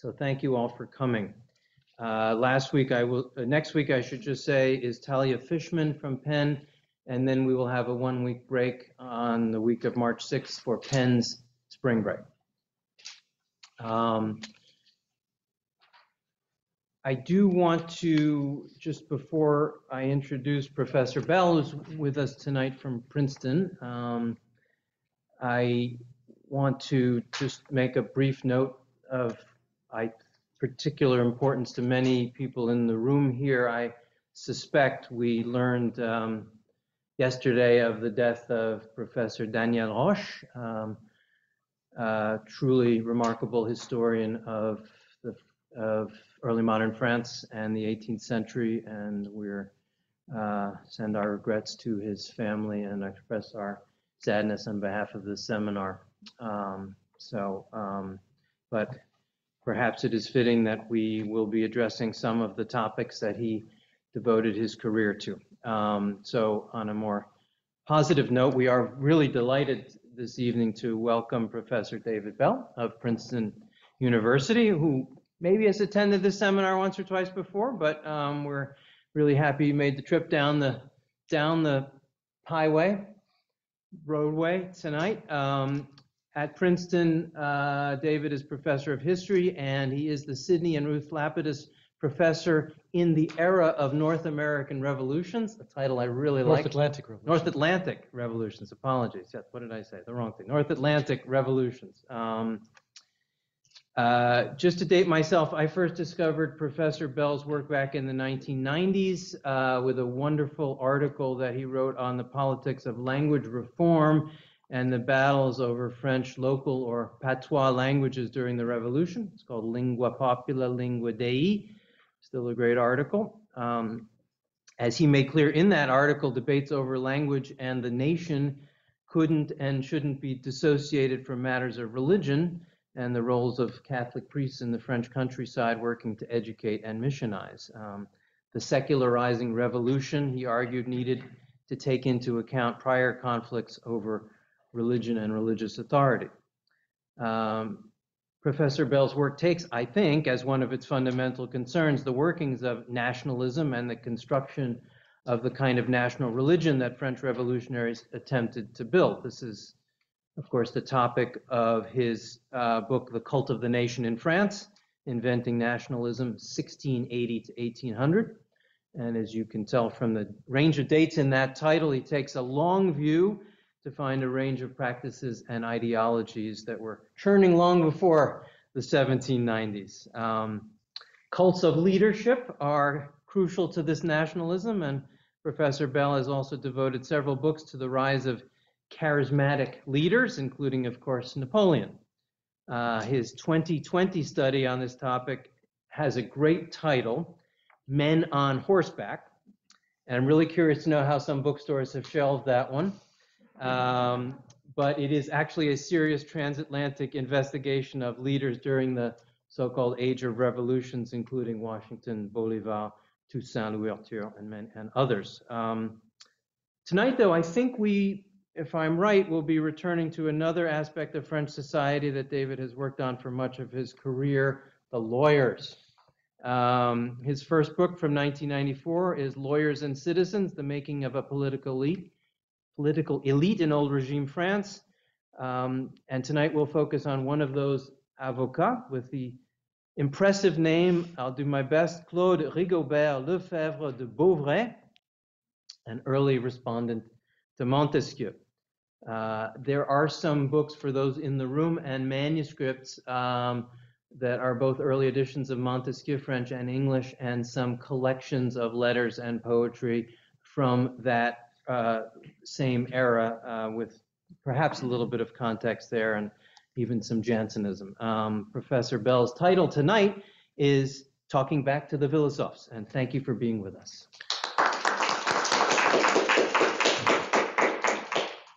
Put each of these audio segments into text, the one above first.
So thank you all for coming. Uh, last week, I will, uh, next week, I should just say, is Talya Fishman from Penn, and then we will have a one-week break on the week of March 6th for Penn's spring break. Um, I do want to, just before I introduce Professor Bell, who's with us tonight from Princeton, um, I want to just make a brief note of I, particular importance to many people in the room here. I suspect we learned um, yesterday of the death of Professor Daniel Roche, um, truly remarkable historian of the of early modern France and the 18th century, and we're uh, send our regrets to his family and express our sadness on behalf of the seminar. Um, so, um, but perhaps it is fitting that we will be addressing some of the topics that he devoted his career to. Um, so, on a more positive note, we are really delighted this evening to welcome Professor David Bell of Princeton University, who maybe has attended this seminar once or twice before, but um, we're really happy you made the trip down the down the highway roadway tonight. Um, at Princeton, uh, David is professor of history, and he is the Sidney and Ruth Lapidus Professor in the Era of North American Revolutions, a title I really North like. Atlantic Revolution. North Atlantic Revolutions, apologies. Yes, what did I say? The wrong thing. North Atlantic Revolutions. Um, uh, just to date myself, I first discovered Professor Bell's work back in the 1990s uh, with a wonderful article that he wrote on the politics of language reform and the battles over French local or patois languages during the revolution. It's called Lingua Populi, Lingua Dei. Still a great article. Um, as he made clear in that article, debates over language and the nation couldn't and shouldn't be dissociated from matters of religion and the roles of Catholic priests in the French countryside working to educate and missionize. Um, the secularizing revolution, he argued, needed to take into account prior conflicts over religion and religious authority. Um, Professor Bell's work takes, I think, as one of its fundamental concerns, the workings of nationalism and the construction of the kind of national religion that French revolutionaries attempted to build. This is, of course, the topic of his uh, book, The Cult of the Nation in France, Inventing Nationalism, 1680 to 1800. And as you can tell from the range of dates in that title, he takes a long view to find a range of practices and ideologies that were churning long before the 1790s. Um, cults of leadership are crucial to this nationalism, and Professor Bell has also devoted several books to the rise of charismatic leaders, including, of course, Napoleon. Uh, his 2020 study on this topic has a great title, Men on Horseback. And I'm really curious to know how some bookstores have shelved that one. Um, but it is actually a serious transatlantic investigation of leaders during the so-called age of revolutions, including Washington, Bolivar, Toussaint Louverture, and, men, and others. Um, tonight, though, I think we, if I'm right, will be returning to another aspect of French society that David has worked on for much of his career, the lawyers. Um, his first book from 1994 is Lawyers and Citizens, The Making of a Political Elite political elite in old regime France. Um, and tonight we'll focus on one of those avocats with the impressive name, I'll do my best, Claude Rigobert Lefebvre de Beauvray, an early respondent to Montesquieu. Uh, there are some books for those in the room and manuscripts um, that are both early editions of Montesquieu, French and English, and some collections of letters and poetry from that uh, same era uh, with perhaps a little bit of context there and even some Jansenism. Um, Professor Bell's title tonight is Talking Back to the Philosophes, and thank you for being with us.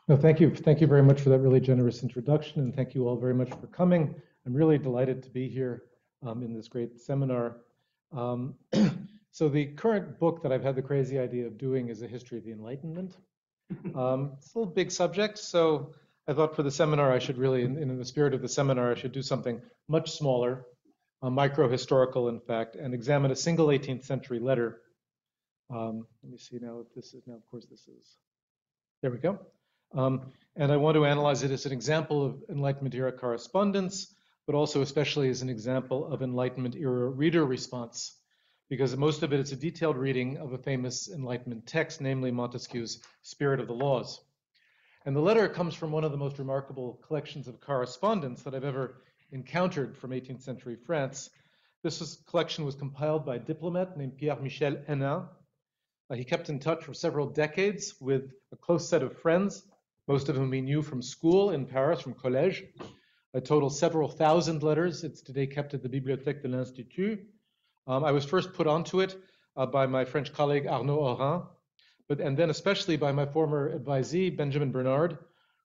No, thank you. Thank you very much for that really generous introduction, and thank you all very much for coming. I'm really delighted to be here um, in this great seminar. Um, So the current book that I've had the crazy idea of doing is a history of the Enlightenment. Um, it's a little big subject, so I thought for the seminar I should really, in, in, the spirit of the seminar, I should do something much smaller uh, micro-historical in fact, and examine a single 18th century letter. Um, let me see now if this is, now of course this is, there we go. Um, and I want to analyze it as an example of Enlightenment era correspondence, but also especially as an example of Enlightenment era reader response, because most of it is a detailed reading of a famous Enlightenment text, namely Montesquieu's Spirit of the Laws. And the letter comes from one of the most remarkable collections of correspondence that I've ever encountered from 18th century France. This was, collection was compiled by a diplomat named Pierre Michel Hennin. Uh, he kept in touch for several decades with a close set of friends, most of whom he knew from school in Paris, from collège. A total several thousand letters. It's today kept at the Bibliothèque de l'Institut. Um, I was first put onto it uh, by my French colleague Arnaud Orain, but and then especially by my former advisee Benjamin Bernard,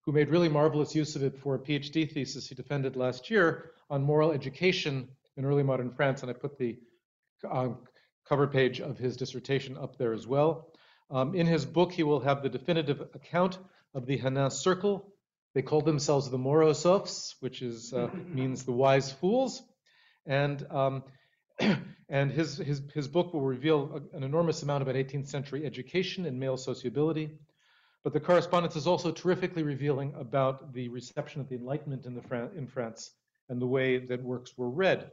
who made really marvelous use of it for a PhD thesis he defended last year on moral education in early modern France, and I put the uh, cover page of his dissertation up there as well. Um, in his book, he will have the definitive account of the Hennin Circle. They called themselves the Morosophes, which is uh, means the wise fools, and um, and his, his his book will reveal an enormous amount about 18th century education and male sociability. But the correspondence is also terrifically revealing about the reception of the Enlightenment in, the Fran- in France and the way that works were read.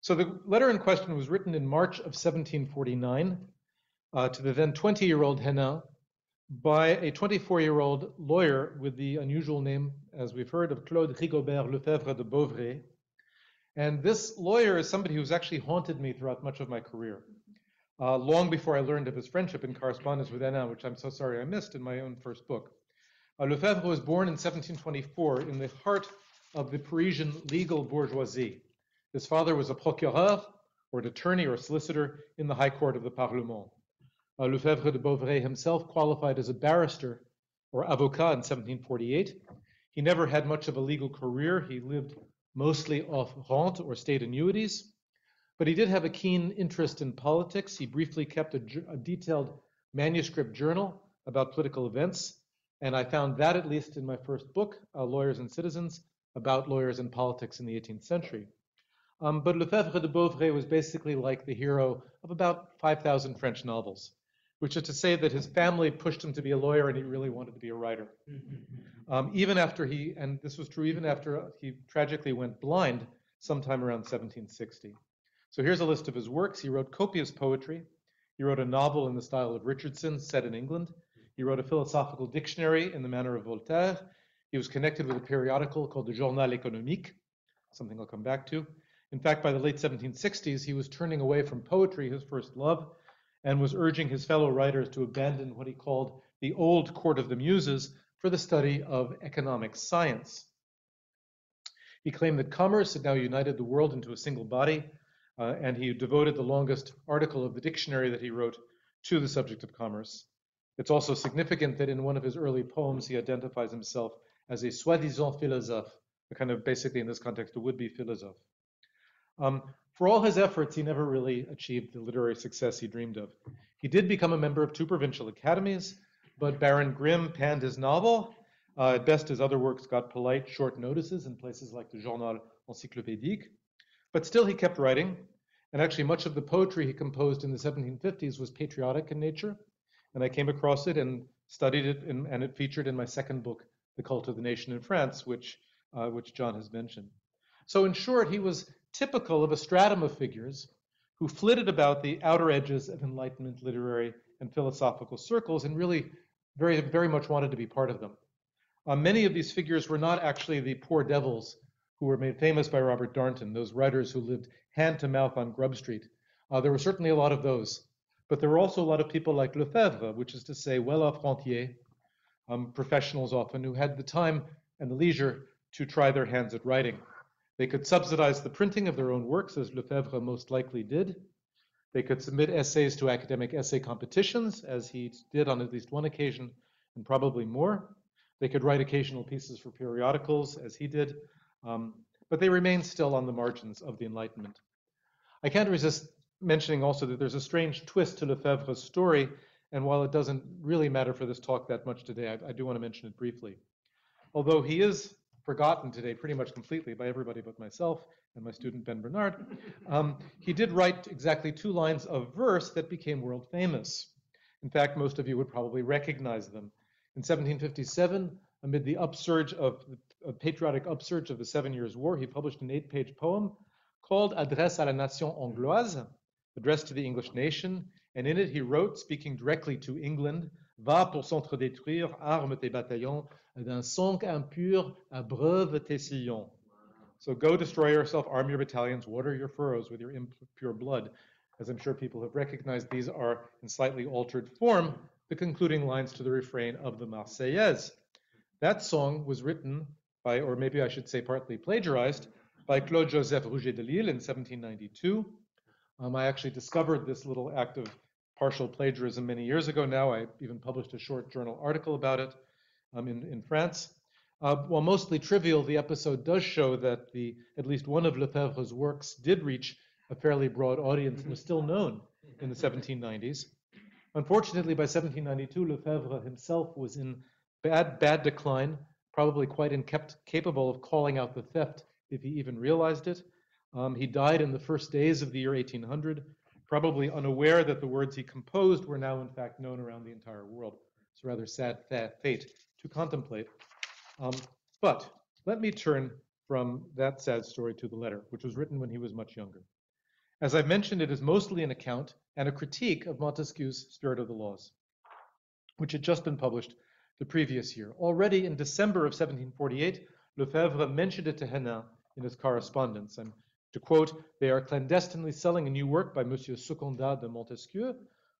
So the letter in question was written in March of 1749 uh, to the then 20 year old Hennin by a 24 year old lawyer with the unusual name, as we've heard, of Claude Rigobert Lefebvre de Beauvray. And this lawyer is somebody who's actually haunted me throughout much of my career uh, long before I learned of his friendship and correspondence with Hennin, which I'm so sorry I missed in my own first book. Uh, Lefebvre was born in 1724 in the heart of the Parisian legal bourgeoisie. His father was a procureur, or an attorney or solicitor in the High Court of the Parlement. Uh, Lefebvre de Beauvray himself qualified as a barrister or avocat in 1748. He never had much of a legal career. He lived mostly off rente or state annuities. But he did have a keen interest in politics. He briefly kept a, a, detailed manuscript journal about political events. And I found that, at least in my first book, uh, Lawyers and Citizens, about lawyers and politics in the 18th century. Um, but Lefebvre de Beauvray was basically like the hero of about 5,000 French novels, which is to say that his family pushed him to be a lawyer and he really wanted to be a writer. Um, even after he, and this was true even after he tragically went blind sometime around 1760. So here's a list of his works. He wrote copious poetry. He wrote a novel in the style of Richardson, set in England. He wrote a philosophical dictionary in the manner of Voltaire. He was connected with a periodical called the Journal Économique, something I'll come back to. In fact, by the late 1760s, he was turning away from poetry, his first love, and was urging his fellow writers to abandon what he called the old court of the muses for the study of economic science. He claimed that commerce had now united the world into a single body, uh, and he devoted the longest article of the dictionary that he wrote to the subject of commerce. It's also significant that in one of his early poems, he identifies himself as a soi-disant philosophe, a kind of basically in this context, a would-be philosophe. Um, for all his efforts, he never really achieved the literary success he dreamed of. He did become a member of two provincial academies, but Baron Grimm panned his novel. Uh, at best, his other works got polite short notices in places like the Journal Encyclopédique. But still, he kept writing. And actually, much of the poetry he composed in the 1750s was patriotic in nature. And I came across it and studied it, in, and it featured in my second book, The Cult of the Nation in France, which, uh, which John has mentioned. So, in short, he was typical of a stratum of figures who flitted about the outer edges of Enlightenment literary and philosophical circles and really very, very much wanted to be part of them. Uh, many of these figures were not actually the poor devils who were made famous by Robert Darnton, those writers who lived hand to mouth on Grub Street. Uh, there were certainly a lot of those. But there were also a lot of people like Lefebvre, which is to say, well off rentiers, um, professionals often, who had the time and the leisure to try their hands at writing. They could subsidize the printing of their own works, as Lefebvre most likely did. They could submit essays to academic essay competitions, as he did on at least one occasion, and probably more. They could write occasional pieces for periodicals, as he did. Um, but they remain still on the margins of the Enlightenment. I can't resist mentioning also that there's a strange twist to Lefebvre's story, and while it doesn't really matter for this talk that much today, I, I do want to mention it briefly. Although he is forgotten today pretty much completely by everybody but myself and my student Ben Bernard, um, he did write exactly two lines of verse that became world famous. In fact, most of you would probably recognize them. In 1757, amid the upsurge of a patriotic upsurge of the Seven Years' War, he published an eight-page poem called Adresse à la Nation Angloise, addressed to the English nation, and in it he wrote, speaking directly to England, Va pour s'entre-détruire, arme tes bataillons, d'un sang impur, abreuve tes sillons. So go destroy yourself, arm your battalions, water your furrows with your impure blood. As I'm sure people have recognized, these are in slightly altered form the concluding lines to the refrain of the Marseillaise. That song was written by, or maybe I should say partly plagiarized, by Claude Joseph Rouget de Lisle in 1792. Um, I actually discovered this little act of partial plagiarism many years ago now. I even published a short journal article about it um, in, in France. Uh, while mostly trivial, the episode does show that the at least one of Lefebvre's works did reach a fairly broad audience and was still known in the 1790s. Unfortunately, by 1792, Lefebvre himself was in bad, bad decline, probably quite incapable of calling out the theft if he even realized it. Um, he died in the first days of the year 1800, probably unaware that the words he composed were now, in fact, known around the entire world. It's a rather sad fate to contemplate. Um, but let me turn from that sad story to the letter, which was written when he was much younger. As I've mentioned, it is mostly an account and a critique of Montesquieu's Spirit of the Laws, which had just been published the previous year. Already in December of 1748, Lefebvre mentioned it to Hennin in his correspondence. And to quote, they are clandestinely selling a new work by Monsieur Secondat de Montesquieu,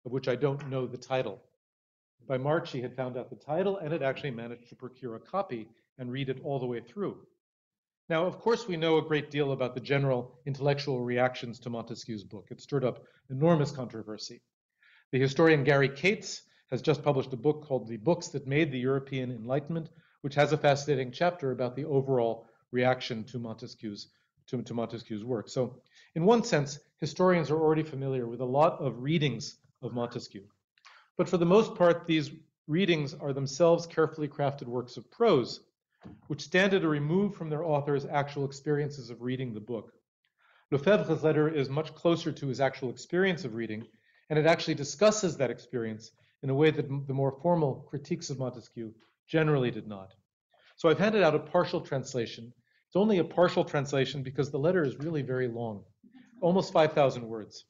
of which I don't know the title. By March, he had found out the title and had actually managed to procure a copy and read it all the way through. Now, of course, we know a great deal about the general intellectual reactions to Montesquieu's book. It stirred up enormous controversy. The historian Gary Kates has just published a book called The Books That Made the European Enlightenment, which has a fascinating chapter about the overall reaction to Montesquieu's to, to Montesquieu's work. So, in one sense, historians are already familiar with a lot of readings of Montesquieu. But for the most part, these readings are themselves carefully crafted works of prose, which stand at a remove from their author's actual experiences of reading the book. Lefebvre's letter is much closer to his actual experience of reading, and it actually discusses that experience in a way that the more formal critiques of Montesquieu generally did not. So I've handed out a partial translation it's only a partial translation because the letter is really very long, almost 5,000 words.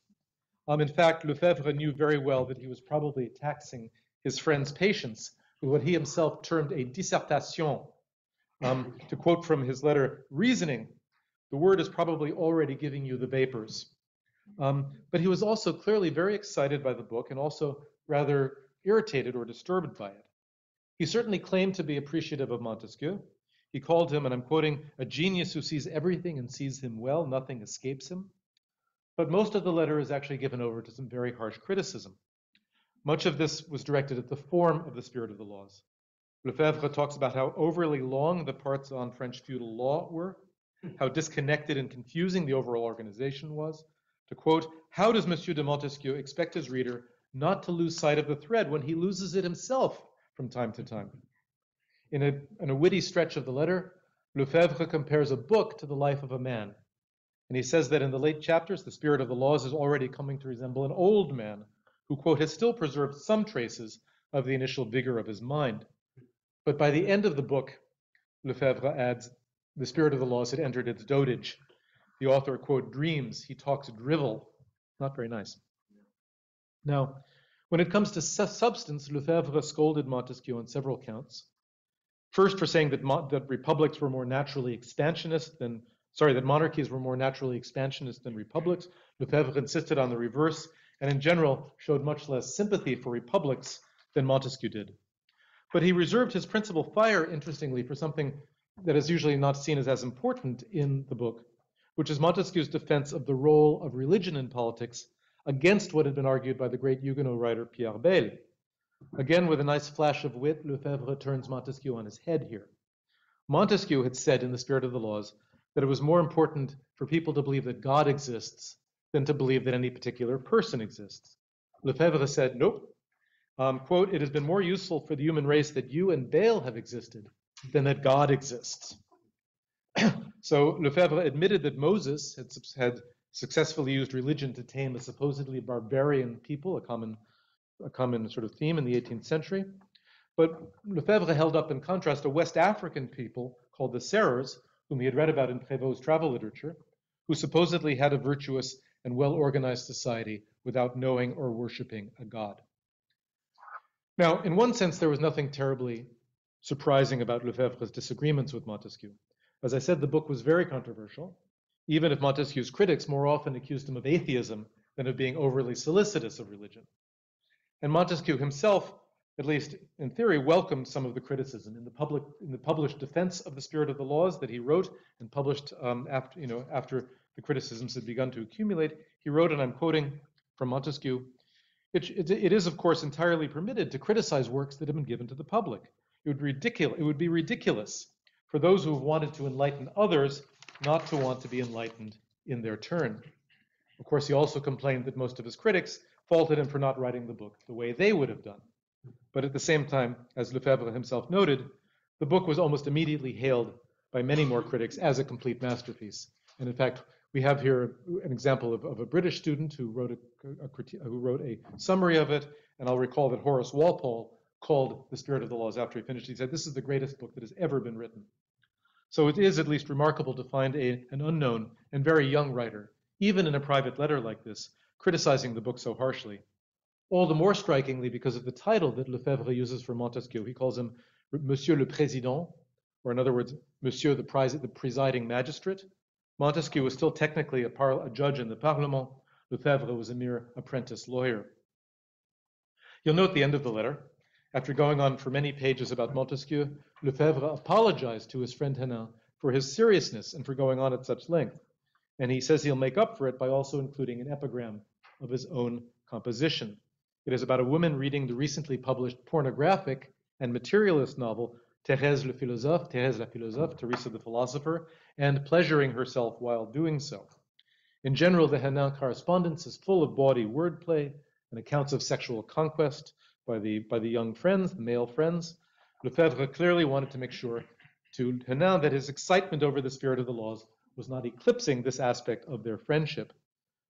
Um, in fact, Lefebvre knew very well that he was probably taxing his friend's patience with what he himself termed a dissertation. Um, to quote from his letter, reasoning, the word is probably already giving you the vapors. Um, but he was also clearly very excited by the book and also rather irritated or disturbed by it. He certainly claimed to be appreciative of Montesquieu. He called him, and I'm quoting, a genius who sees everything and sees him well, nothing escapes him. But most of the letter is actually given over to some very harsh criticism. Much of this was directed at the form of the spirit of the laws. Lefebvre talks about how overly long the parts on French feudal law were, how disconnected and confusing the overall organization was. To quote, how does Monsieur de Montesquieu expect his reader not to lose sight of the thread when he loses it himself from time to time? In a, in a witty stretch of the letter, Lefebvre compares a book to the life of a man. And he says that in the late chapters, the spirit of the laws is already coming to resemble an old man who, quote, has still preserved some traces of the initial vigor of his mind. But by the end of the book, Lefebvre adds, the spirit of the laws had entered its dotage. The author, quote, dreams, he talks drivel. Not very nice. Now, when it comes to substance, Lefebvre scolded Montesquieu on several counts. First, for saying that, that republics were more naturally expansionist than, sorry, that monarchies were more naturally expansionist than republics. Lefebvre insisted on the reverse, and in general showed much less sympathy for republics than Montesquieu did. But he reserved his principal fire, interestingly, for something that is usually not seen as as important in the book, which is Montesquieu's defense of the role of religion in politics against what had been argued by the great Huguenot writer Pierre Bayle. Again, with a nice flash of wit, Lefebvre turns Montesquieu on his head here. Montesquieu had said in the spirit of the laws that it was more important for people to believe that God exists than to believe that any particular person exists. Lefebvre said, nope. Um, quote, it has been more useful for the human race that you and Bayle have existed than that God exists. so Lefebvre admitted that Moses had, had successfully used religion to tame a supposedly barbarian people, a common, a common sort of theme in the 18th century. But Lefebvre held up in contrast a West African people called the Serers, whom he had read about in Prévost's travel literature, who supposedly had a virtuous and well organized society without knowing or worshiping a god. Now, in one sense, there was nothing terribly surprising about Lefebvre's disagreements with Montesquieu. As I said, the book was very controversial, even if Montesquieu's critics more often accused him of atheism than of being overly solicitous of religion. And Montesquieu himself, at least in theory, welcomed some of the criticism in the public in the published defense of the spirit of the laws that he wrote and published um, after you know after the criticisms had begun to accumulate. He wrote, and I'm quoting from Montesquieu. It, it, it is, of course, entirely permitted to criticize works that have been given to the public. It would, ridiculous, it would be ridiculous for those who have wanted to enlighten others not to want to be enlightened in their turn. Of course, he also complained that most of his critics faulted him for not writing the book the way they would have done. But at the same time, as Lefebvre himself noted, the book was almost immediately hailed by many more critics as a complete masterpiece. And in fact, we have here an example of, of a British student who wrote a, a, who wrote a summary of it, and I'll recall that Horace Walpole called The Spirit of the Laws after he finished. He said, This is the greatest book that has ever been written. So it is at least remarkable to find a, an unknown and very young writer, even in a private letter like this, criticizing the book so harshly. All the more strikingly because of the title that Lefebvre uses for Montesquieu. He calls him Monsieur le Président, or in other words, Monsieur the, the presiding magistrate. Montesquieu was still technically a, a judge in the Parlement. Lefebvre was a mere apprentice lawyer. You'll note the end of the letter. After going on for many pages about Montesquieu, Lefebvre apologized to his friend Hennin for his seriousness and for going on at such length. And he says he'll make up for it by also including an epigram of his own composition. It is about a woman reading the recently published pornographic and materialist novel Thérèse le philosophe, Thérèse la philosophe, Teresa the philosopher, and pleasuring herself while doing so. In general, the Hennin correspondence is full of bawdy wordplay and accounts of sexual conquest, by the, by the young friends, the male friends. Lefebvre clearly wanted to make sure to Hennin that his excitement over the spirit of the laws was not eclipsing this aspect of their friendship.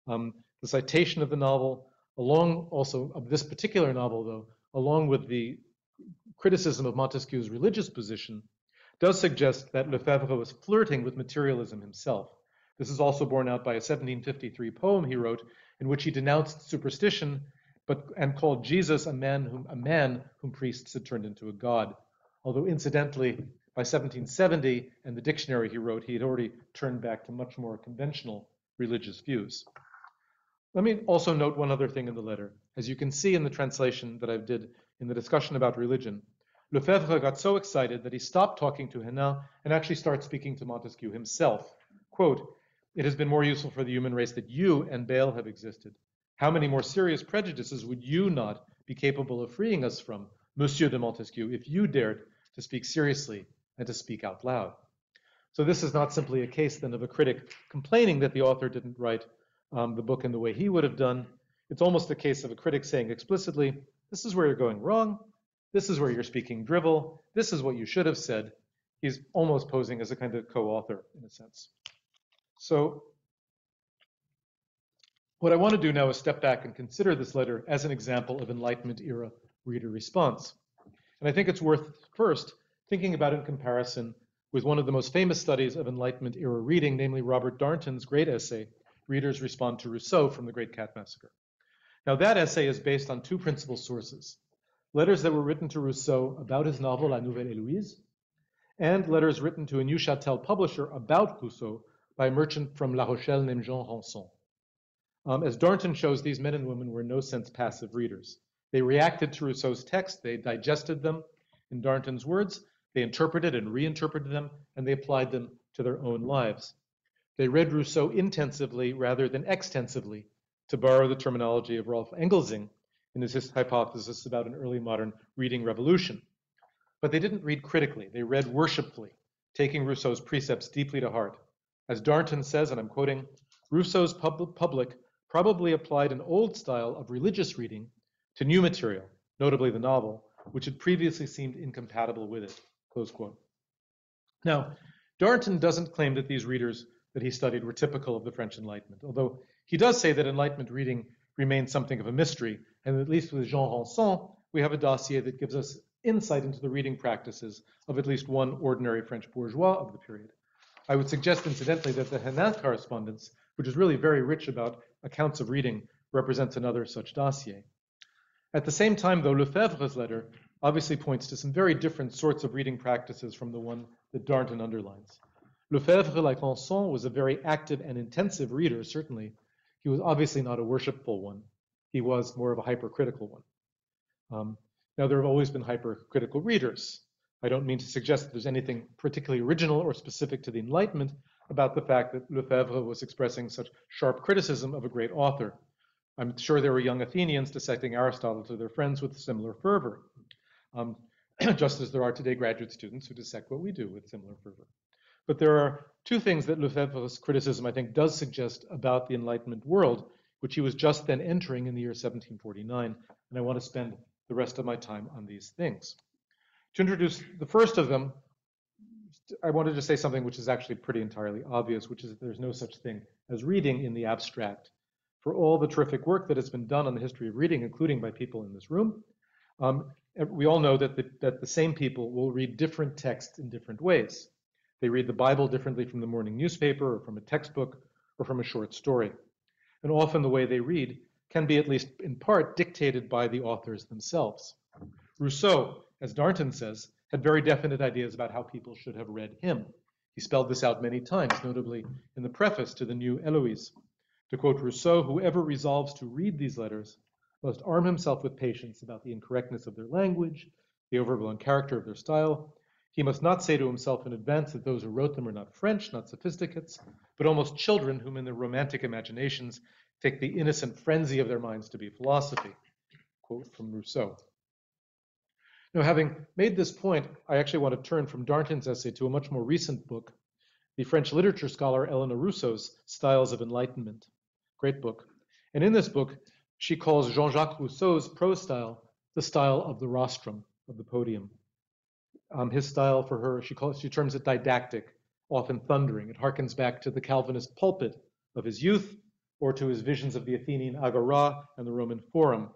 Um, the citation of the novel, along also of this particular novel, though, along with the criticism of Montesquieu's religious position, does suggest that Lefebvre was flirting with materialism himself. This is also borne out by a 1753 poem he wrote in which he denounced superstition but and called Jesus a man whom a man whom priests had turned into a god. Although incidentally, by 1770 and the dictionary he wrote, he had already turned back to much more conventional religious views. Let me also note one other thing in the letter. As you can see in the translation that I did in the discussion about religion, Lefebvre got so excited that he stopped talking to Hennin and actually started speaking to Montesquieu himself. Quote, it has been more useful for the human race that you and Bayle have existed. How many more serious prejudices would you not be capable of freeing us from, Monsieur de Montesquieu, if you dared to speak seriously and to speak out loud? So this is not simply a case then of a critic complaining that the author didn't write um, the book in the way he would have done. It's almost a case of a critic saying explicitly, this is where you're going wrong. This is where you're speaking drivel. This is what you should have said. He's almost posing as a kind of co-author in a sense. So what I want to do now is step back and consider this letter as an example of Enlightenment era reader response. And I think it's worth first thinking about in comparison with one of the most famous studies of Enlightenment era reading, namely Robert Darnton's great essay, Readers Respond to Rousseau from the Great Cat Massacre. Now, that essay is based on two principal sources letters that were written to Rousseau about his novel La Nouvelle Héloïse, and letters written to a Neuchâtel publisher about Rousseau by a merchant from La Rochelle named Jean Ranson. Um, as Darnton shows, these men and women were in no sense passive readers. They reacted to Rousseau's text, they digested them. In Darnton's words, they interpreted and reinterpreted them, and they applied them to their own lives. They read Rousseau intensively rather than extensively, to borrow the terminology of Rolf Engelsing in his hypothesis about an early modern reading revolution. But they didn't read critically, they read worshipfully, taking Rousseau's precepts deeply to heart. As Darnton says, and I'm quoting, Rousseau's pub- public probably applied an old style of religious reading to new material, notably the novel, which had previously seemed incompatible with it. Close quote. Now, Darnton doesn't claim that these readers that he studied were typical of the French Enlightenment, although he does say that Enlightenment reading remains something of a mystery, and at least with Jean Ranson, we have a dossier that gives us insight into the reading practices of at least one ordinary French bourgeois of the period. I would suggest, incidentally, that the Hennin correspondence, which is really very rich about accounts of reading, represents another such dossier. At the same time, though, Lefebvre's letter obviously points to some very different sorts of reading practices from the one that Darnton underlines. Lefebvre, like Ranson, was a very active and intensive reader, certainly. He was obviously not a worshipful one. He was more of a hypercritical one. Um, now, there have always been hypercritical readers. I don't mean to suggest that there's anything particularly original or specific to the Enlightenment about the fact that Lefebvre was expressing such sharp criticism of a great author. I'm sure there were young Athenians dissecting Aristotle to their friends with similar fervor, um, just as there are today graduate students who dissect what we do with similar fervor. But there are two things that Lefebvre's criticism, I think, does suggest about the Enlightenment world, which he was just then entering in the year 1749, and I want to spend the rest of my time on these things. To introduce the first of them, I wanted to say something which is actually pretty entirely obvious, which is that there's no such thing as reading in the abstract for all the terrific work that has been done on the history of reading, including by people in this room. Um, we all know that the, that the same people will read different texts in different ways. They read the Bible differently from the morning newspaper or from a textbook or from a short story. And often the way they read can be, at least in part, dictated by the authors themselves. Rousseau, as Darnton says, had very definite ideas about how people should have read him. He spelled this out many times, notably in the preface to the new Heloise. To quote Rousseau, whoever resolves to read these letters must arm himself with patience about the incorrectness of their language, the overblown character of their style. He must not say to himself in advance that those who wrote them are not French, not sophisticates, but almost children whom in their romantic imaginations take the innocent frenzy of their minds to be philosophy. Quote from Rousseau. Now, having made this point, I actually want to turn from Darnton's essay to a much more recent book, the French literature scholar Elena Russo's Styles of Enlightenment. Great book. And in this book, she calls Jean Jacques Rousseau's prose style the style of the rostrum, of the podium. Um, his style for her, she, calls, she terms it didactic, often thundering. It harkens back to the Calvinist pulpit of his youth or to his visions of the Athenian agora and the Roman forum.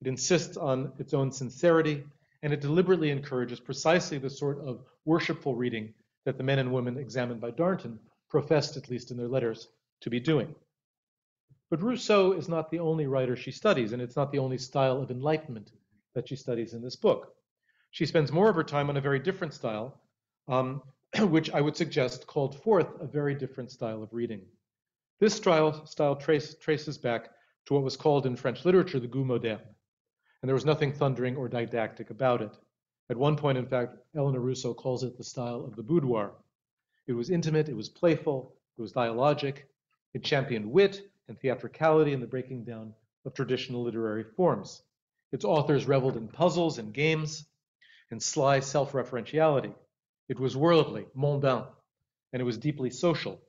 It insists on its own sincerity, and it deliberately encourages precisely the sort of worshipful reading that the men and women examined by Darnton professed, at least in their letters, to be doing. But Rousseau is not the only writer she studies, and it's not the only style of enlightenment that she studies in this book. She spends more of her time on a very different style, um, which I would suggest called forth a very different style of reading. This style, style trace, traces back to what was called in French literature the goût moderne, and there was nothing thundering or didactic about it. At one point, in fact, Elena Russo calls it the style of the boudoir. It was intimate, it was playful, it was dialogic, it championed wit, and theatricality in the breaking down of traditional literary forms. Its authors reveled in puzzles and games, in sly self referentiality. It was worldly, mondain, and it was deeply social.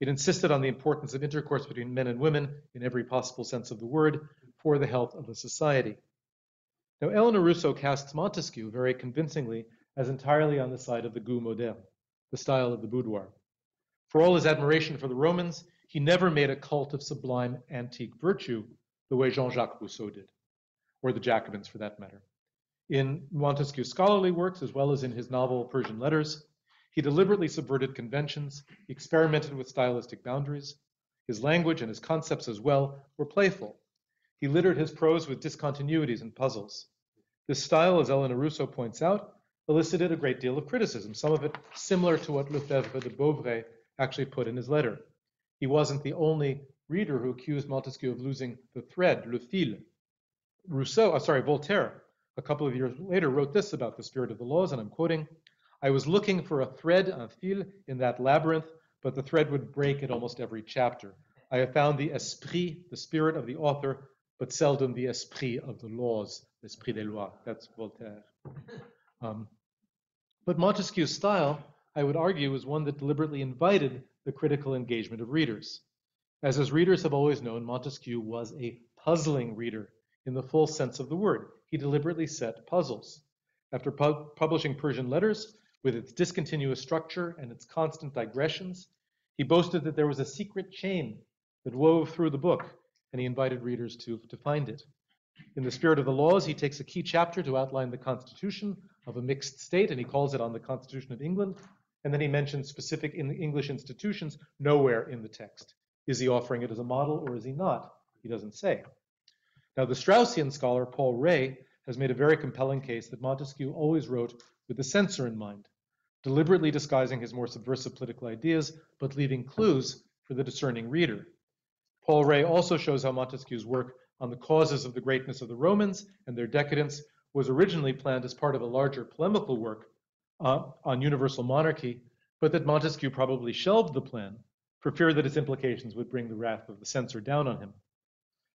It insisted on the importance of intercourse between men and women, in every possible sense of the word, for the health of the society. Now, Elena Russo casts Montesquieu very convincingly as entirely on the side of the goût moderne, the style of the boudoir. For all his admiration for the Romans, he never made a cult of sublime antique virtue the way Jean Jacques Rousseau did, or the Jacobins for that matter. In Montesquieu's scholarly works, as well as in his novel Persian Letters, he deliberately subverted conventions, experimented with stylistic boundaries. His language and his concepts as well were playful. He littered his prose with discontinuities and puzzles. This style, as Elena Russo points out, elicited a great deal of criticism, some of it similar to what Lefebvre de Beauvray actually put in his letter. He wasn't the only reader who accused Montesquieu of losing the thread, le fil. Rousseau, uh, sorry, Voltaire, a couple of years later wrote this about the spirit of the laws, and I'm quoting, I was looking for a thread, un fil, in that labyrinth, but the thread would break at almost every chapter. I have found the esprit, the spirit of the author, but seldom the esprit of the laws, l'esprit des lois. That's Voltaire. Um, but Montesquieu's style, I would argue, is one that deliberately invited the critical engagement of readers. As his readers have always known, Montesquieu was a puzzling reader in the full sense of the word. He deliberately set puzzles. After pu- publishing Persian letters, with its discontinuous structure and its constant digressions. He boasted that there was a secret chain that wove through the book, and he invited readers to, to find it. In the spirit of the laws, he takes a key chapter to outline the constitution of a mixed state, and he calls it on the Constitution of England. And then he mentions specific in English institutions nowhere in the text. Is he offering it as a model or is he not? He doesn't say. Now, the Straussian scholar Paul Rahe has made a very compelling case that Montesquieu always wrote with the censor in mind, deliberately disguising his more subversive political ideas, but leaving clues for the discerning reader. Paul Rahe also shows how Montesquieu's work on the causes of the greatness of the Romans and their decadence was originally planned as part of a larger polemical work uh, on universal monarchy, but that Montesquieu probably shelved the plan for fear that its implications would bring the wrath of the censor down on him.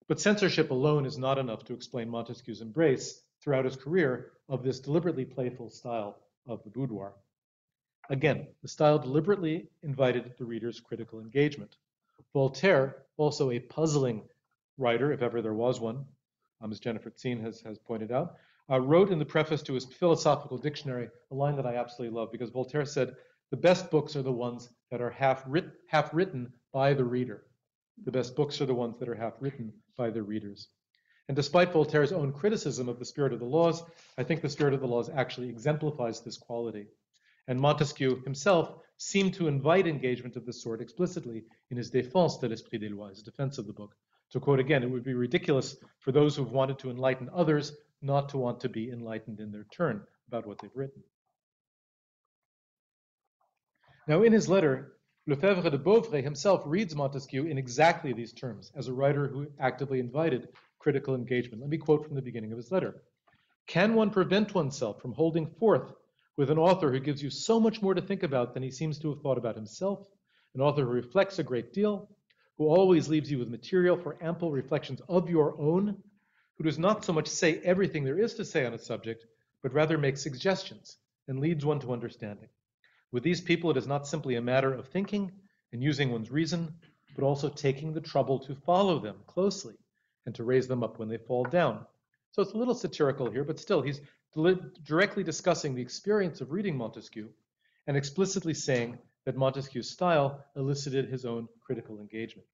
But censorship alone is not enough to explain Montesquieu's embrace throughout his career of this deliberately playful style of the boudoir. Again, the style deliberately invited the reader's critical engagement. Voltaire, also a puzzling writer, if ever there was one, um, as Jennifer Tsien has, has pointed out, uh, wrote in the preface to his philosophical dictionary a line that I absolutely love because Voltaire said, the best books are the ones that are half, writ- half written by the reader. The best books are the ones that are half written by their readers. And despite Voltaire's own criticism of the spirit of the laws, I think the spirit of the laws actually exemplifies this quality. And Montesquieu himself seemed to invite engagement of this sort explicitly in his Défense de l'Esprit des Lois, his defense of the book. To quote again, it would be ridiculous for those who've wanted to enlighten others not to want to be enlightened in their turn about what they've written. Now, in his letter, Lefebvre de Beauvray himself reads Montesquieu in exactly these terms as a writer who actively invited critical engagement. Let me quote from the beginning of his letter. Can one prevent oneself from holding forth with an author who gives you so much more to think about than he seems to have thought about himself, an author who reflects a great deal, who always leaves you with material for ample reflections of your own, who does not so much say everything there is to say on a subject, but rather makes suggestions and leads one to understanding. With these people, it is not simply a matter of thinking and using one's reason, but also taking the trouble to follow them closely and to raise them up when they fall down. So it's a little satirical here, but still, he's directly discussing the experience of reading Montesquieu and explicitly saying that Montesquieu's style elicited his own critical engagement.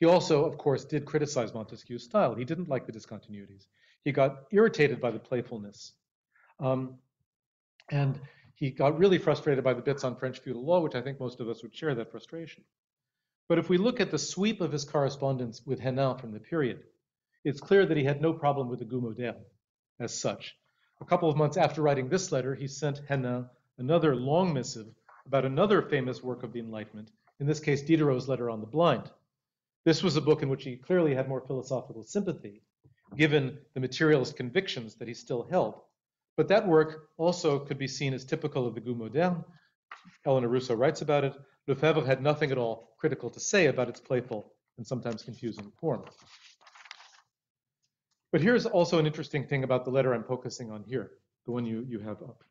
He also, of course, did criticize Montesquieu's style. He didn't like the discontinuities. He got irritated by the playfulness. Um, and he got really frustrated by the bits on French feudal law, which I think most of us would share that frustration. But if we look at the sweep of his correspondence with Hennin from the period, it's clear that he had no problem with the goût moderne as such. A couple of months after writing this letter, he sent Hennin another long missive about another famous work of the Enlightenment, in this case, Diderot's Letter on the Blind. This was a book in which he clearly had more philosophical sympathy, given the materialist convictions that he still held. But that work also could be seen as typical of the goût moderne. Elena Russo writes about it. Lefebvre had nothing at all critical to say about its playful and sometimes confusing form. But here's also an interesting thing about the letter I'm focusing on here, the one you, you have up.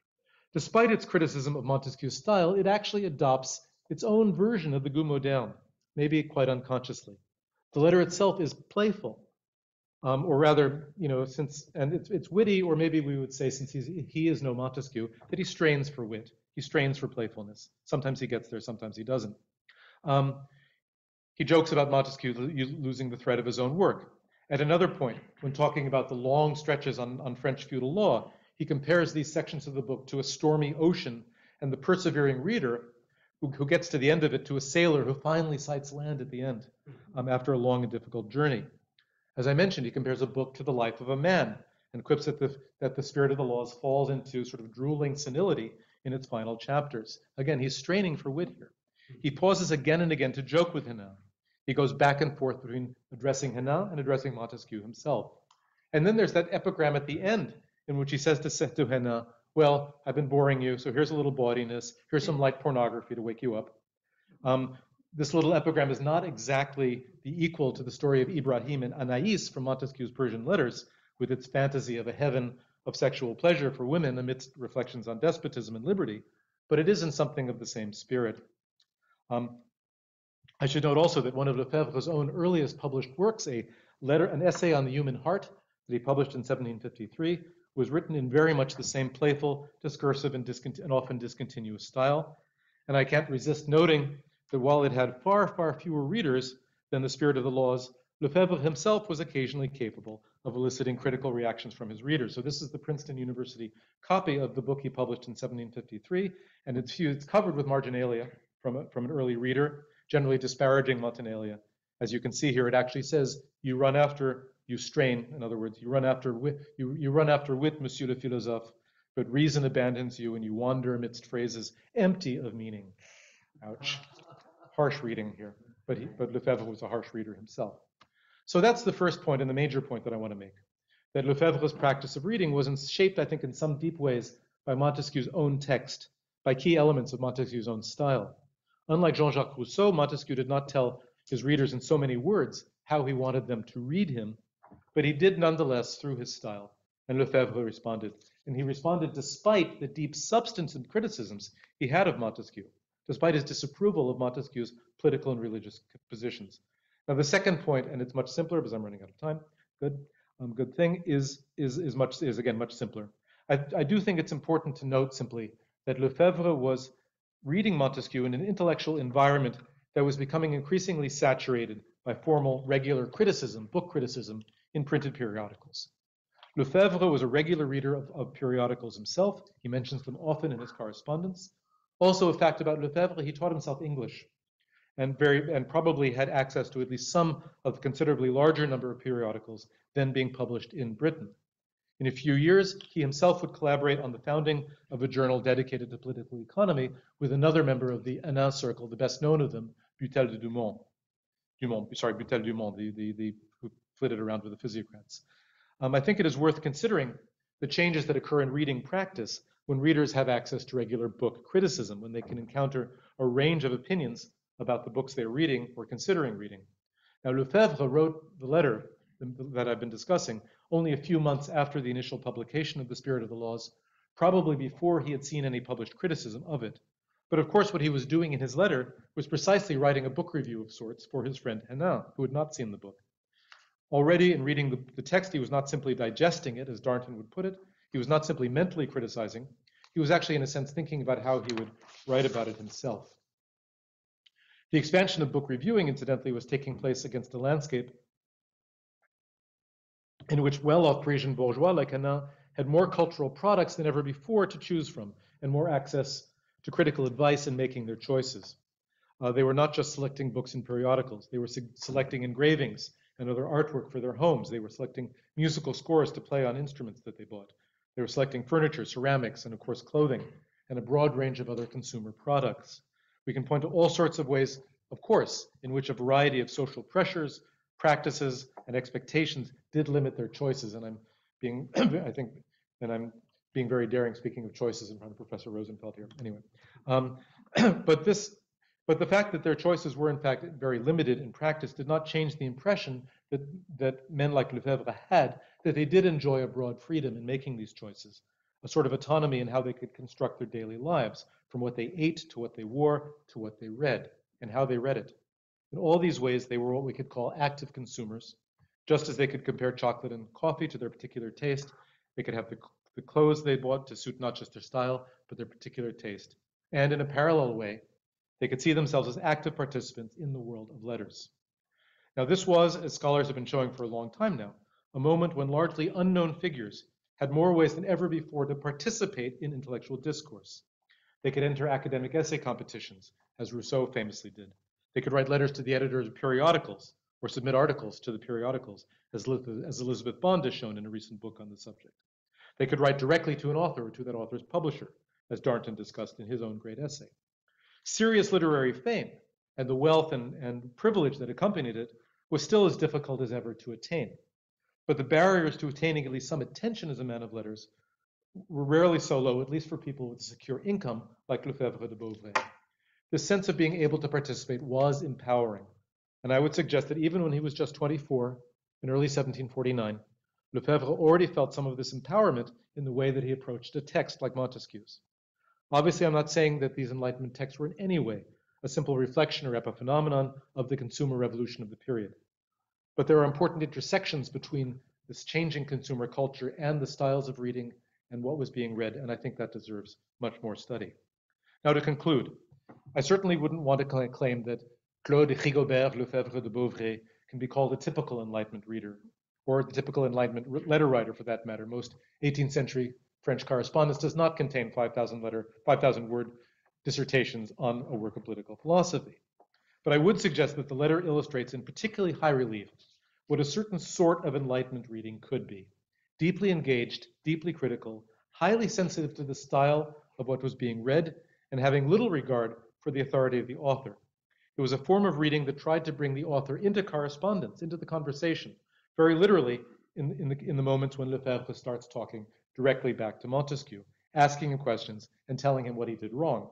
Despite its criticism of Montesquieu's style, it actually adopts its own version of the goût moderne, maybe quite unconsciously. The letter itself is playful, um, or rather, you know, since, and it's, it's witty, or maybe we would say, since he's, he is no Montesquieu, that he strains for wit. He strains for playfulness. Sometimes he gets there, sometimes he doesn't. Um, he jokes about Montesquieu losing the thread of his own work. At another point, when talking about the long stretches on, on French feudal law, he compares these sections of the book to a stormy ocean and the persevering reader who, who gets to the end of it to a sailor who finally sights land at the end um, after a long and difficult journey. As I mentioned, he compares a book to the life of a man and quips that the, that the spirit of the laws falls into sort of drooling senility in its final chapters. Again, he's straining for wit here. He pauses again and again to joke with Hennin. He goes back and forth between addressing Hennin and addressing Montesquieu himself. And then there's that epigram at the end in which he says to, to Hennin, well, I've been boring you, so here's a little bawdiness. Here's some light pornography to wake you up. Um, this little epigram is not exactly the equal to the story of Ibrahim and Anais from Montesquieu's Persian letters, with its fantasy of a heaven of sexual pleasure for women amidst reflections on despotism and liberty, but it is in something of the same spirit. Um, I should note also that one of Lefebvre's own earliest published works, a letter, an essay on the human heart that he published in 1753, was written in very much the same playful, discursive, and, and often discontinuous style. And I can't resist noting that while it had far, far fewer readers than The Spirit of the Laws, Lefebvre himself was occasionally capable of eliciting critical reactions from his readers. So this is the Princeton University copy of the book he published in 1753, and it's, it's covered with marginalia from, a, from an early reader, generally disparaging Marginalia. As you can see here, it actually says, you run after, you strain, in other words, you run after wit, you, you run after wit, monsieur le philosophe, but reason abandons you and you wander amidst phrases empty of meaning. Ouch. Harsh reading here, but, he, but Lefebvre was a harsh reader himself. So that's the first point and the major point that I want to make. That Lefebvre's practice of reading was shaped, I think, in some deep ways by Montesquieu's own text, by key elements of Montesquieu's own style. Unlike Jean-Jacques Rousseau, Montesquieu did not tell his readers in so many words how he wanted them to read him, but he did nonetheless through his style. And Lefebvre responded. And he responded despite the deep substance and criticisms he had of Montesquieu, despite his disapproval of Montesquieu's political and religious positions. Now, the second point, and it's much simpler because I'm running out of time. Good, um, good thing is is is much is again much simpler. I, I do think it's important to note simply that Lefebvre was reading Montesquieu in an intellectual environment that was becoming increasingly saturated by formal, regular criticism, book criticism, in printed periodicals. Lefebvre was a regular reader of, of, periodicals himself. He mentions them often in his correspondence. Also, a fact about Lefebvre, he taught himself English and, very, and probably had access to at least some of the considerably larger number of periodicals then being published in Britain. In a few years, he himself would collaborate on the founding of a journal dedicated to political economy with another member of the Hennin circle, the best known of them, Butel de Dumont. Dumont, sorry, Butel Dumont, the, the, the, flitted around with the physiocrats. Um, I think it is worth considering the changes that occur in reading practice when readers have access to regular book criticism, when they can encounter a range of opinions about the books they're reading or considering reading. Now, Lefebvre wrote the letter that I've been discussing only a few months after the initial publication of The Spirit of the Laws, probably before he had seen any published criticism of it. But of course, what he was doing in his letter was precisely writing a book review of sorts for his friend Hennin, who had not seen the book. Already in reading the, the text, he was not simply digesting it, as Darnton would put it. He was not simply mentally criticizing. He was actually, in a sense, thinking about how he would write about it himself. The expansion of book reviewing, incidentally, was taking place against a landscape in which well-off Parisian bourgeois like Hennin had more cultural products than ever before to choose from and more access to critical advice in making their choices. Uh, they were not just selecting books and periodicals, they were selecting engravings and other artwork for their homes. They were selecting musical scores to play on instruments that they bought. They were selecting furniture, ceramics, and of course clothing, and a broad range of other consumer products. We can point to all sorts of ways, of course, in which a variety of social pressures, practices, and expectations did limit their choices. And I'm being, I think, and I'm being very daring speaking of choices in front of Professor Rosenfeld here. Anyway, um, but this, but the fact that their choices were in fact very limited in practice did not change the impression that that men like Lefebvre had that they did enjoy a broad freedom in making these choices, a sort of autonomy in how they could construct their daily lives, from what they ate to what they wore to what they read and how they read it. In all these ways, they were what we could call active consumers, just as they could compare chocolate and coffee to their particular taste. They could have the the clothes they bought to suit not just their style, but their particular taste. And in a parallel way, they could see themselves as active participants in the world of letters. Now, this was, as scholars have been showing for a long time now, a moment when largely unknown figures had more ways than ever before to participate in intellectual discourse. They could enter academic essay competitions, as Rousseau famously did. They could write letters to the editors of periodicals or submit articles to the periodicals, as Elizabeth Bond has shown in a recent book on the subject. They could write directly to an author or to that author's publisher, as Darnton discussed in his own great essay. Serious literary fame and the wealth and, and privilege that accompanied it was still as difficult as ever to attain. But the barriers to attaining at least some attention as a man of letters were rarely so low, at least for people with a secure income like Lefebvre de Beauvray. The sense of being able to participate was empowering. And I would suggest that even when he was just 24 in early 1749, Lefebvre already felt some of this empowerment in the way that he approached a text like Montesquieu's. Obviously, I'm not saying that these Enlightenment texts were in any way a simple reflection or epiphenomenon of the consumer revolution of the period. But there are important intersections between this changing consumer culture and the styles of reading and what was being read, and I think that deserves much more study. Now, to conclude, I certainly wouldn't want to claim that Claude Rigobert Lefebvre de Beauvray can be called a typical Enlightenment reader, or the typical Enlightenment letter writer for that matter. Most 18th century French correspondence does not contain 5,000 letter, 5,000 word dissertations on a work of political philosophy. But I would suggest that the letter illustrates in particularly high relief what a certain sort of Enlightenment reading could be. Deeply engaged, deeply critical, highly sensitive to the style of what was being read, and having little regard for the authority of the author. It was a form of reading that tried to bring the author into correspondence, into the conversation, very literally in, in, the, in the moments when Lefebvre starts talking directly back to Montesquieu, asking him questions and telling him what he did wrong.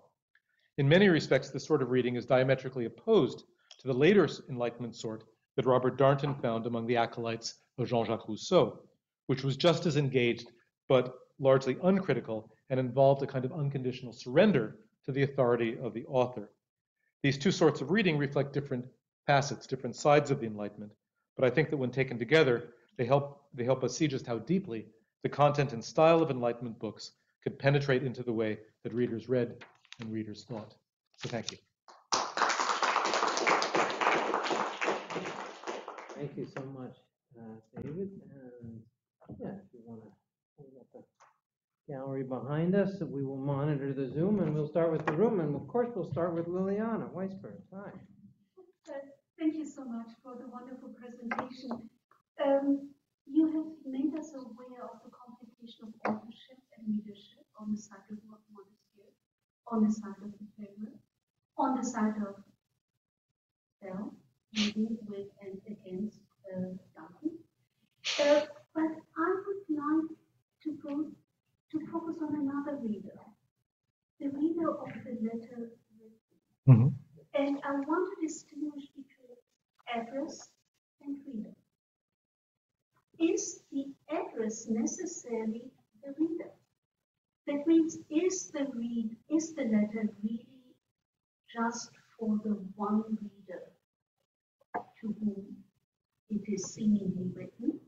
In many respects, this sort of reading is diametrically opposed to the later Enlightenment sort that Robert Darnton found among the acolytes of Jean Jacques Rousseau, which was just as engaged but largely uncritical and involved a kind of unconditional surrender to the authority of the author. These two sorts of reading reflect different facets, different sides of the Enlightenment, but I think that when taken together, they help, they help us see just how deeply the content and style of Enlightenment books could penetrate into the way that readers read and readers thought. So thank you. Thank you so much, uh, David. And yeah, if you want to hold up the gallery behind us, we will monitor the Zoom and we'll start with the room. And of course, we'll start with Liliane Weissberg. Hi. Thank you so much for the wonderful presentation. Um, you have made us aware of the complication of authorship and leadership on the side of Montesquieu, on the side of the Lefebvre, on the side of Bell, leading with and against uh, Darnton. Uh, but I would like to go to focus on another reader, the reader of the letter written. Mm-hmm. And I want to distinguish between address and reader is the address necessarily the reader? That means, is the read, is the letter really just for the one reader to whom it is seemingly written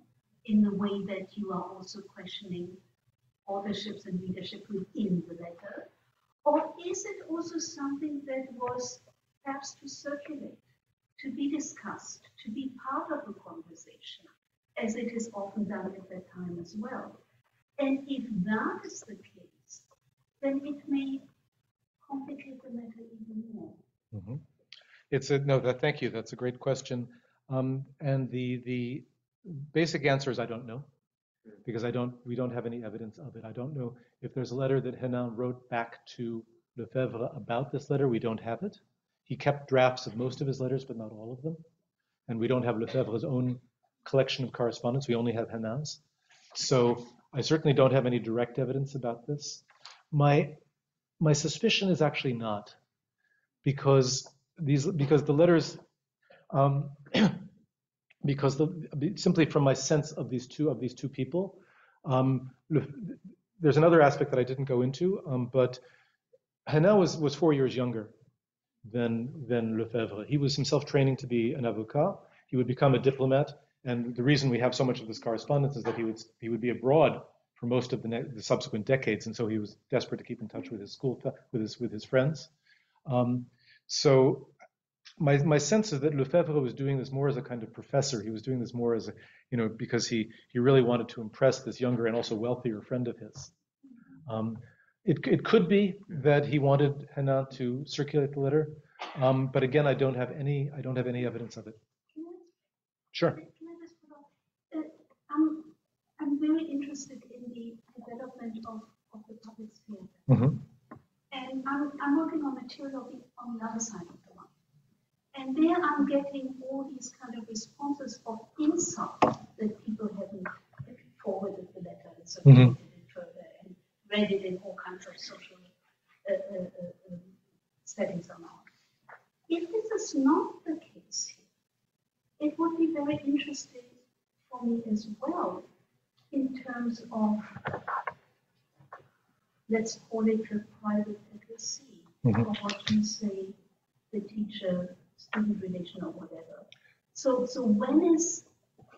in the way that you are also questioning authorships and readership within the letter? Or is it also something that was perhaps to circulate, to be discussed, to be part of a conversation? As it is often done at that time as well. And if that is the case, then it may complicate the matter even more. Mm-hmm. It's a no. That thank you. That's a great question. Um, and the the basic answer is I don't know, because I don't. We don't have any evidence of it. I don't know if there's a letter that Hennin wrote back to Lefebvre about this letter. We don't have it. He kept drafts of most of his letters, but not all of them. And we don't have Lefebvre's own collection of correspondence. We only have Hennin's. So I certainly don't have any direct evidence about this. My my suspicion is actually not, because these because the letters, um, because the, simply from my sense of these two of these two people, um, there's another aspect that I didn't go into, um, but Henin was was four years younger than than Lefebvre. He was himself training to be an avocat. He would become a diplomat and the reason we have so much of this correspondence is that he would he would be abroad for most of the, ne- the subsequent decades, and so he was desperate to keep in touch with his school with his with his friends. Um, so my my sense is that Lefebvre was doing this more as a kind of professor. He was doing this more as a you know because he he really wanted to impress this younger and also wealthier friend of his. Um, it it could be that he wanted Hennin to circulate the letter, um, but again, I don't have any I don't have any evidence of it. Sure. I'm very interested in the development of, of the public sphere. Mm-hmm. And I'm, I'm working on material on the other side of the line. And there I'm getting all these kind of responses of insult that people haven't forwarded the letter and circulated mm-hmm. it further and read it in all kinds of social uh, uh, uh, um, settings online. If this is not the case here, it would be very interesting for me as well in terms of, let's call it a private literacy, mm-hmm. or what you say, the teacher student relation or whatever. So, so when is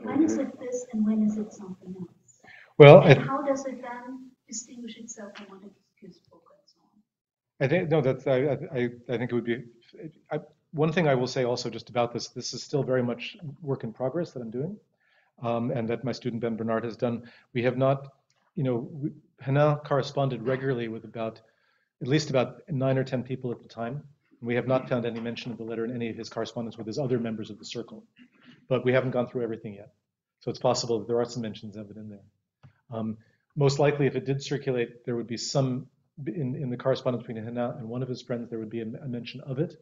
When is it this and when is it something else? Well, And how does it then distinguish itself from Montesquieu's book and so on? I think, no, that's, I, I, I think it would be, I, one thing I will say also just about this, this is still very much work in progress that I'm doing, um, and that my student Ben Bernard has done. We have not, you know, we- Hennin corresponded regularly with about, at least about nine or 10 people at the time. We have not found any mention of the letter in any of his correspondence with his other members of the circle, but we haven't gone through everything yet. So it's possible that there are some mentions of it in there. Um, most likely, if it did circulate, there would be some in, in the correspondence between Hennin and one of his friends, there would be a, a mention of it,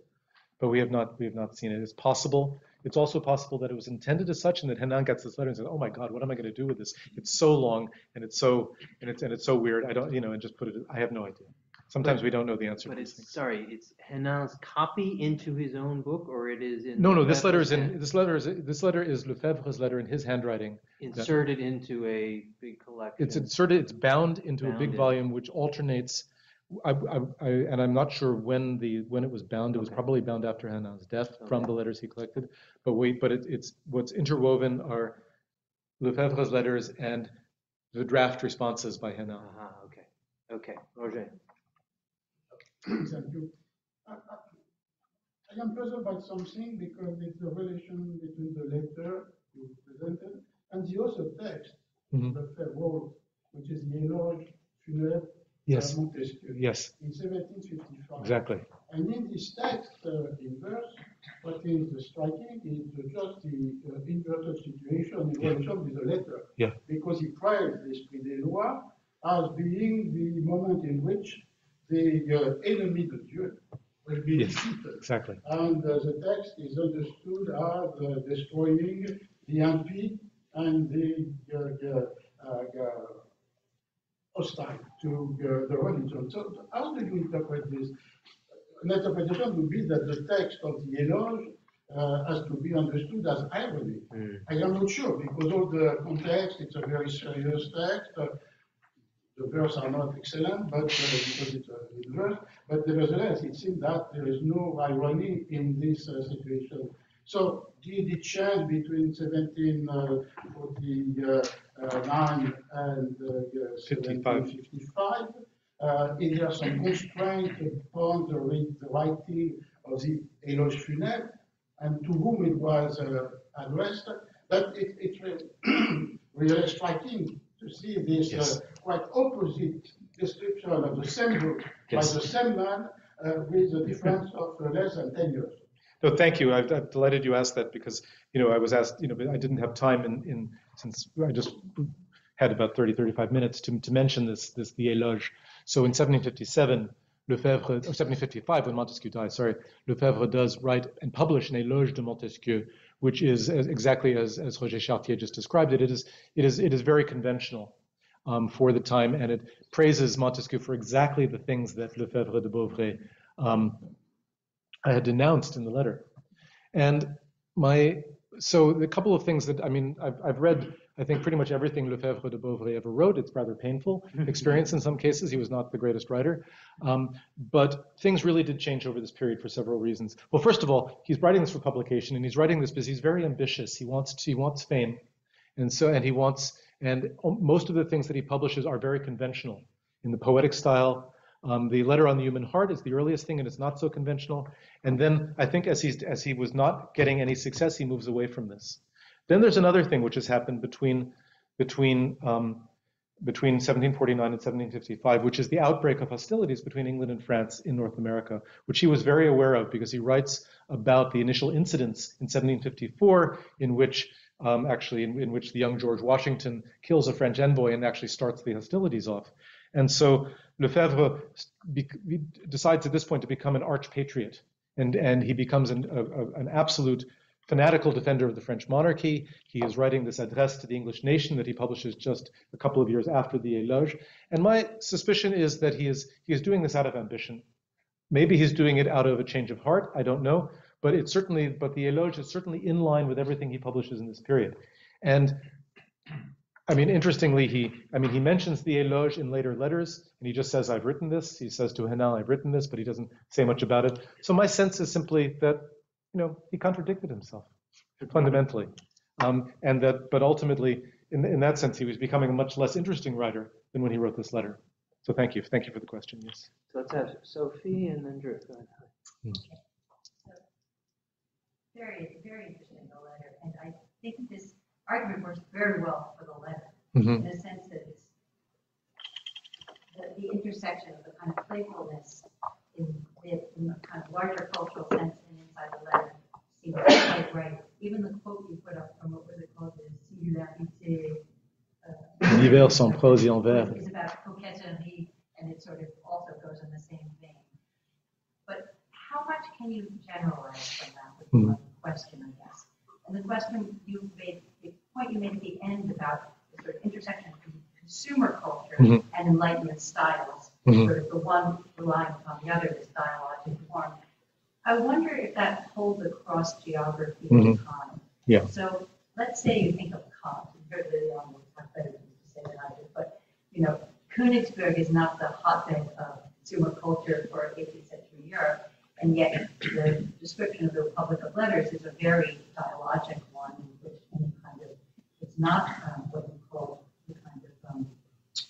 but we have not we have not seen it. It's possible. It's also possible that it was intended as such, and that Hennin gets this letter and says, "Oh my God, what am I going to do with this? It's so long, and it's so and it's and it's so weird. I don't, you know, and just put it. I have no idea. Sometimes we don't know the answer But it's, things. sorry, it's Hennin's copy into his own book, or it is in? No, no. This letter is in. This letter is. This letter is Lefebvre's letter in his handwriting. Inserted into a big collection. It's inserted. It's bound into a big in. volume, which alternates. I, I, I, and I'm not sure when the when it was bound. It was Okay. probably bound after Hennin's death from the letters he collected. But wait, but it, it's what's interwoven are Lefebvre's letters and the draft responses by Hanan. Aha, okay, okay, Roger. Thank you. I I- I am puzzled by something because it's the relation between the letter you presented and the other text Mhm. that they wrote, which is the Éloge funèbre Yes. Montesquieu Yes, in 1755. exactly. And in this text, uh, in verse, what is striking is just the uh, inverted situation in relation with the letter. Yeah. Because he praised l'esprit des lois as being the moment in which the uh, enemy de Dieu will be Yes. defeated. Exactly. And uh, the text is understood as uh, destroying the MP and the uh, uh, hostile to uh, the religion. So how do you interpret this? An interpretation would be that the text of the Éloge uh, has to be understood as irony. Hmm. I am not sure because all the context, it's a very serious text. Uh, the verse are not excellent, but uh, because it's a verse, but nevertheless, it seems that there is no irony in this situation. So did it change between 1749 and uh, 1755? Uh, is there some constraint upon the, the writing of the Éloge funèbre and to whom it was uh, addressed? But it, it's really, striking to see this Yes. uh, quite opposite description of the same book Yes. by the same man uh, with a difference of uh, less than 10 years. No, thank you. I'm, I'm delighted you asked that because, you know, I was asked, you know, I didn't have time in, in since I just had about 30, 35 minutes to, to mention this, this, the éloge. So in 1757, Lefebvre, or 1755, when Montesquieu dies, sorry, Lefebvre does write and publish an éloge de Montesquieu, which is as, exactly as, as Roger Chartier just described it. It is, it is, it is very conventional um, for the time, and it praises Montesquieu for exactly the things that Lefebvre de Beauvray um, I had denounced in the letter. And my, so a couple of things that, I mean, I've, I've read, I think, pretty much everything Lefebvre de Beauvray ever wrote. It's rather painful experience in some cases. He was not the greatest writer. Um, but things really did change over this period for several reasons. Well, first of all, he's writing this for publication, and he's writing this because he's very ambitious. He wants, to, he wants fame. And so, and he wants, and most of the things that he publishes are very conventional in the poetic style. Um, the letter on the human heart is the earliest thing, and it's not so conventional. And then I think as he's as he was not getting any success, he moves away from this. Then there's another thing which has happened between between um, between 1749 and 1755, which is the outbreak of hostilities between England and France in North America, which he was very aware of because he writes about the initial incidents in 1754, in which um, actually in, in which the young George Washington kills a French envoy and actually starts the hostilities off. And so Lefebvre be, decides at this point to become an arch patriot, and and he becomes an, a, a, an absolute fanatical defender of the French monarchy. He is writing this address to the English nation that he publishes just a couple of years after the Éloge. And my suspicion is that he is he is doing this out of ambition. Maybe he's doing it out of a change of heart. I don't know. But it's certainly, but the Éloge is certainly in line with everything he publishes in this period. And I mean, interestingly, he, I mean, he mentions the Éloge in later letters, and he just says, I've written this. He says to Hennin, I've written this, but he doesn't say much about it. So my sense is simply that, you know, he contradicted himself fundamentally. Um, and that, but ultimately, in, in that sense, he was becoming a much less interesting writer than when he wrote this letter. So thank you. Thank you for the question. Yes. So let's have Sophie and then Drew. Go ahead. Very, very interesting, the letter, and I think this argument works very well for the letter, Mm-hmm. In a sense that it's the, the intersection of the kind of playfulness in in the kind of larger cultural sense and inside the letter seems quite right. Even the quote you put up from, what was it called, the singularité. uh, L'hiver sans prose et en vers. Is about coquetterie, and it sort of also goes in the same vein. But how much can you generalize from that would be my question, I guess. And the question you made, the point you made at the end about sort of intersection between consumer culture Mhm. and enlightenment styles, Mhm. sort of the one relying upon the other, this dialogic form. I wonder if that holds across geography and Mhm. time. Yeah. So let's say you think of Kant, you're really on the much better to say than I do, but, you know, Königsberg is not the hotbed of consumer culture for 18th century Europe, and yet the description of the Republic of Letters is a very dialogic one, in which any kind of, it's not um, what you call kind of um,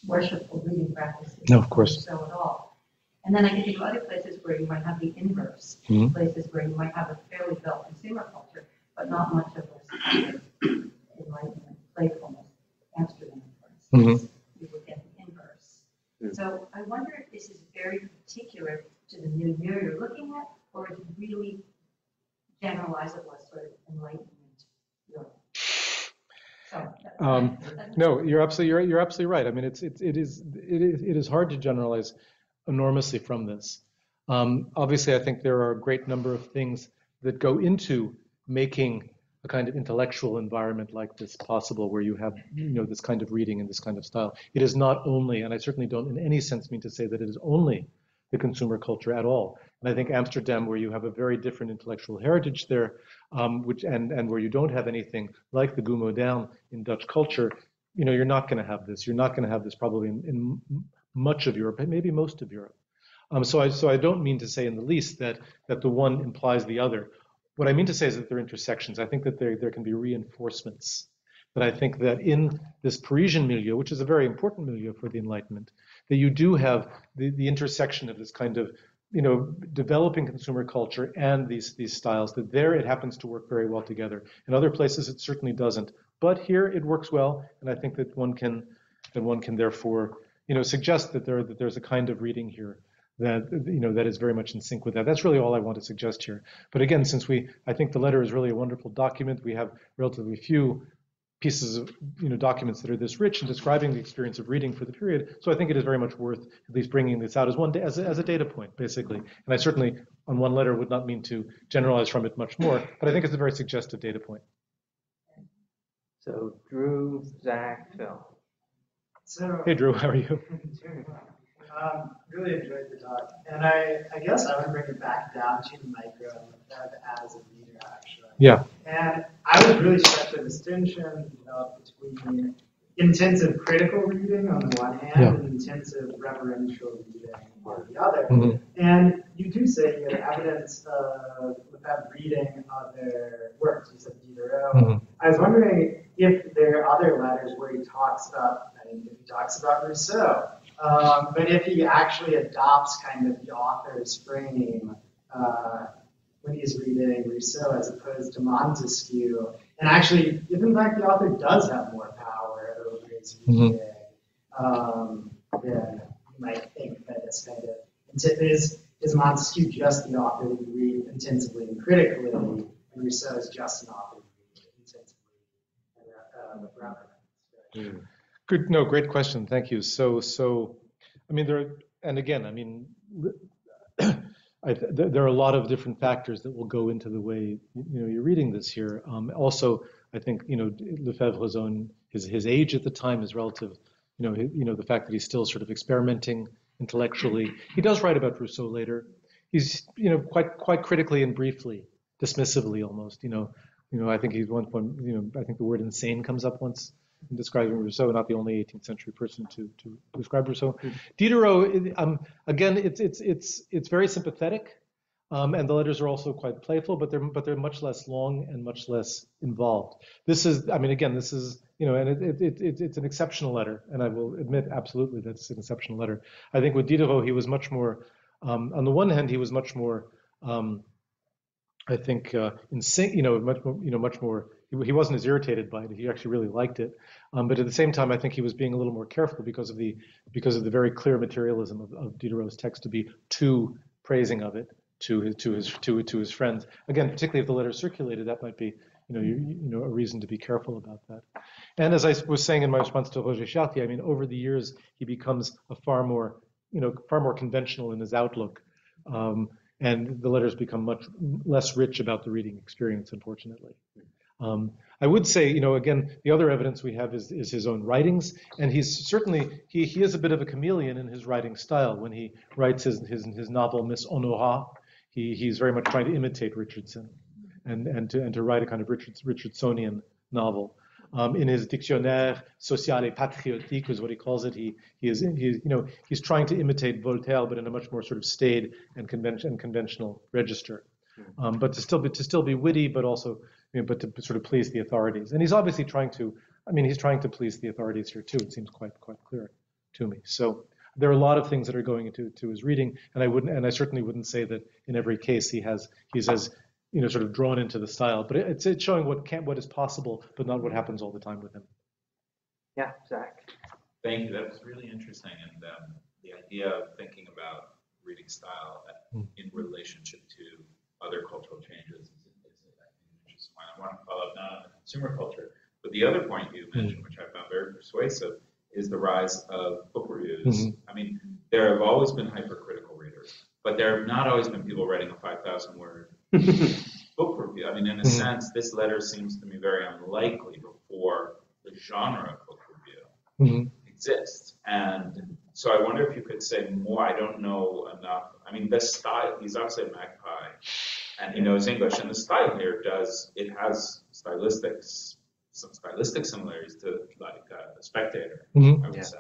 worshipful reading practices. No, of course. So at all. And then I can think of other places where you might have the inverse, Mhm. places where you might have a fairly built consumer culture, but not much of this kind of enlightenment, playfulness. Amsterdam, for instance, you would get the inverse. Mm. So I wonder if this is very particular to the new year you're looking at, or is it really generalizable as sort of enlightenment Europe? So. that- Um, No, you're absolutely you're, you're absolutely right. I mean, it's it's it is it is it is hard to generalize enormously from this. Um, obviously, I think there are a great number of things that go into making a kind of intellectual environment like this possible, where you have you know this kind of reading and this kind of style. It is not only, and I certainly don't in any sense mean to say that it is only the consumer culture at all. And I think Amsterdam, where you have a very different intellectual heritage there, um, which and and where you don't have anything like the goût moderne in Dutch culture, you know, you're not going to have this. You're not going to have this probably in, in much of Europe, maybe most of Europe. Um, so I so I don't mean to say in the least that that the one implies the other. What I mean to say is that there are intersections. I think that there there can be reinforcements. But I think that in this Parisian milieu, which is a very important milieu for the Enlightenment, that you do have the, the intersection of this kind of you know developing consumer culture and these these styles. That there it happens to work very well together. In other places it certainly doesn't. But here it works well, and I think that one can that one can therefore you know suggest that there that there's a kind of reading here that you know that is very much in sync with that. That's really all I want to suggest here. But again, since we I think the letter is really a wonderful document. We have relatively few pieces of you know documents that are this rich in describing the experience of reading for the period. So I think it is very much worth at least bringing this out as one as a, as a data point, basically. And I certainly on one letter would not mean to generalize from it much more, but I think it's a very suggestive data point. So Drew, Zach, Phil. So, Hey Drew, how are you? um, really enjoyed the talk, and I, I guess I would bring it back down to the micro web as a reader, actually. Yeah. And I was really struck with the distinction developed between intensive critical reading on the one hand Yeah. and intensive reverential reading on the other. Mhm. And you do say you have evidence of that reading other works. You said Diderot. Mhm. I was wondering if there are other letters where he talks about, I mean, if he talks about Rousseau, um, but if he actually adopts kind of the author's frame uh, when he's reading Rousseau as opposed to Montesquieu, and actually, if in fact the author does have more power over his reading, um, then you might think that it's kind of is is Montesquieu just the author that you read intensively and critically, and Rousseau is just an author you read intensively and uh, reverence. Good, no, great question. Thank you. So, so, I mean, there, are, and again, I mean, th- there are a lot of different factors that will go into the way you know you're reading this here. Um, also, I think you know Lefebvre's own his his age at the time is relative. You know, you know the fact that he's still sort of experimenting intellectually. He does write about Rousseau later. He's you know quite quite critically and briefly, dismissively almost. You know, you know I think he's one point. You know, I think the word insane comes up once in describing Rousseau, not the only 18th century person to, to describe Rousseau. Diderot, um, again, it's, it's, it's, it's very sympathetic. Um, and the letters are also quite playful, but they're but they're much less long and much less involved. This is, I mean, again, this is you know, and it, it, it, it it's an exceptional letter, and I will admit absolutely that it's an exceptional letter. I think with Diderot, he was much more. Um, on the one hand, he was much more. Um, I think uh, in sync, you know, much more, you know, much more. He, wasn't as irritated by it. He actually really liked it. Um, but at the same time, I think he was being a little more careful because of the because of the very clear materialism of, of Diderot's text to be too praising of it to his to his to to his friends. Again, particularly if the letter circulated, that might be you know you, you know a reason to be careful about that. And as I was saying in my response to Roger Chartier, I mean, over the years he becomes a far more you know far more conventional in his outlook. Um, and the letters become much less rich about the reading experience, unfortunately. Um, I would say, you know, again, the other evidence we have is, is his own writings, and he's certainly he, he is a bit of a chameleon in his writing style. When he writes his his, his novel Miss Honora, he, he's very much trying to imitate Richardson, and and to and to write a kind of Richard, Richardsonian novel. Um, in his Dictionnaire social et patriotique is what he calls it. He he is he, you know he's trying to imitate Voltaire, but in a much more sort of staid and convention and conventional register. Um, but to still be to still be witty, but also you know, but to sort of please the authorities. And he's obviously trying to. I mean, he's trying to please the authorities here too. It seems quite quite clear to me. So there are a lot of things that are going into to his reading, and I wouldn't, and I certainly wouldn't say that in every case he has he's as you know sort of drawn into the style, but it's it's showing what can what is possible, but not what happens all the time with him. Yeah, Zach. Thank you. That was really interesting, and um, the idea of thinking about reading style Hmm. in relationship to other cultural changes is, is I think, an interesting one. I want to follow up not on the consumer culture, but the other point you mentioned, which I found very persuasive, is the rise of book reviews. Mhm. I mean, there have always been hypercritical readers, but there have not always been people writing a 5,000 word book review. I mean, in a Mhm. sense, this letter seems to me very unlikely before the genre of book review Mhm. exists. And so I wonder if you could say more. I don't know enough. I mean, the style, he's obviously a magpie and he knows English. And the style here does, it has stylistics, some stylistic similarities to like uh, The Spectator, Mhm. I would Yeah. say.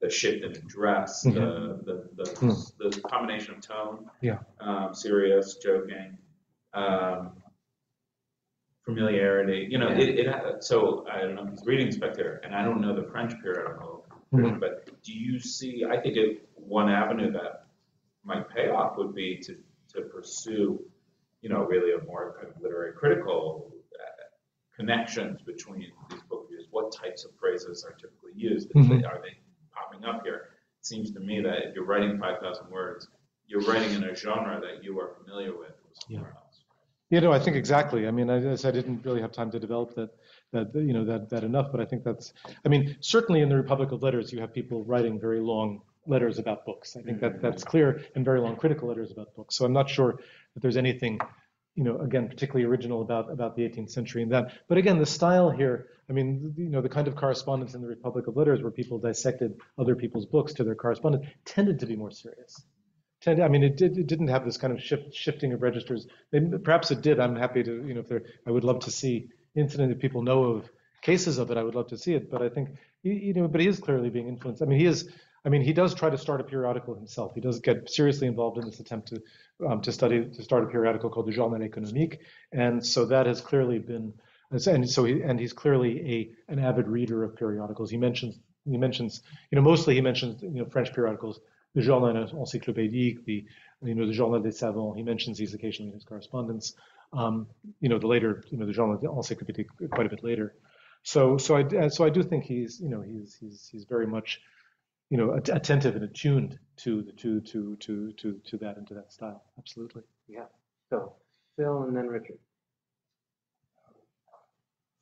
The shift in dress, Mhm. the, the, the, Mm. the combination of tone, Yeah. um, serious, joking, um, familiarity. You know, Yeah. it, it so I don't know if he's reading Spectator, and I don't know the French periodical version, but do you see? I think it, one avenue that might pay off would be to to pursue, you know, really a more kind of literary critical uh, connections between these book reviews. What types of phrases are typically used? Mhm. they- Are they popping up here? It seems to me that if you're writing 5,000 words, you're writing in a genre that you are familiar with somewhere else. You know, I think exactly. I mean, I, as I didn't really have time to develop that, that you know, that that enough. But I think that's. I mean, certainly in the Republic of Letters, you have people writing very long letters about books. I think that mm-hmm. that's clear, and very long critical letters about books. So I'm not sure that there's anything, you know, again, particularly original about about the 18th century and that. But again, the style here. I mean, you know, the kind of correspondence in the Republic of Letters where people dissected other people's books to their correspondence tended to be more serious. Tend- I mean, it, did, it didn't have this kind of shift, shifting of registers. And perhaps it did. I'm happy to, you know, if there, I would love to see incident if people know of cases of it. I would love to see it. But I think, you, you know, but he is clearly being influenced. I mean, he is. I mean, he does try to start a periodical himself. He does get seriously involved in this attempt to um, to study to start a periodical called the Journal Économique, and so that has clearly been. And so he and he's clearly a an avid reader of periodicals. He mentions he mentions you know mostly he mentions you know French periodicals the Journal Encyclopédique, the you know the Journal des Savants. He mentions these occasionally in his correspondence. Um, you know the later you know the Journal Encyclopédique quite a bit later. So so I so I do think he's you know he's he's he's very much you know att- attentive and attuned to the to to to to to that and to that style. Absolutely. Yeah. So Phil and then Richard.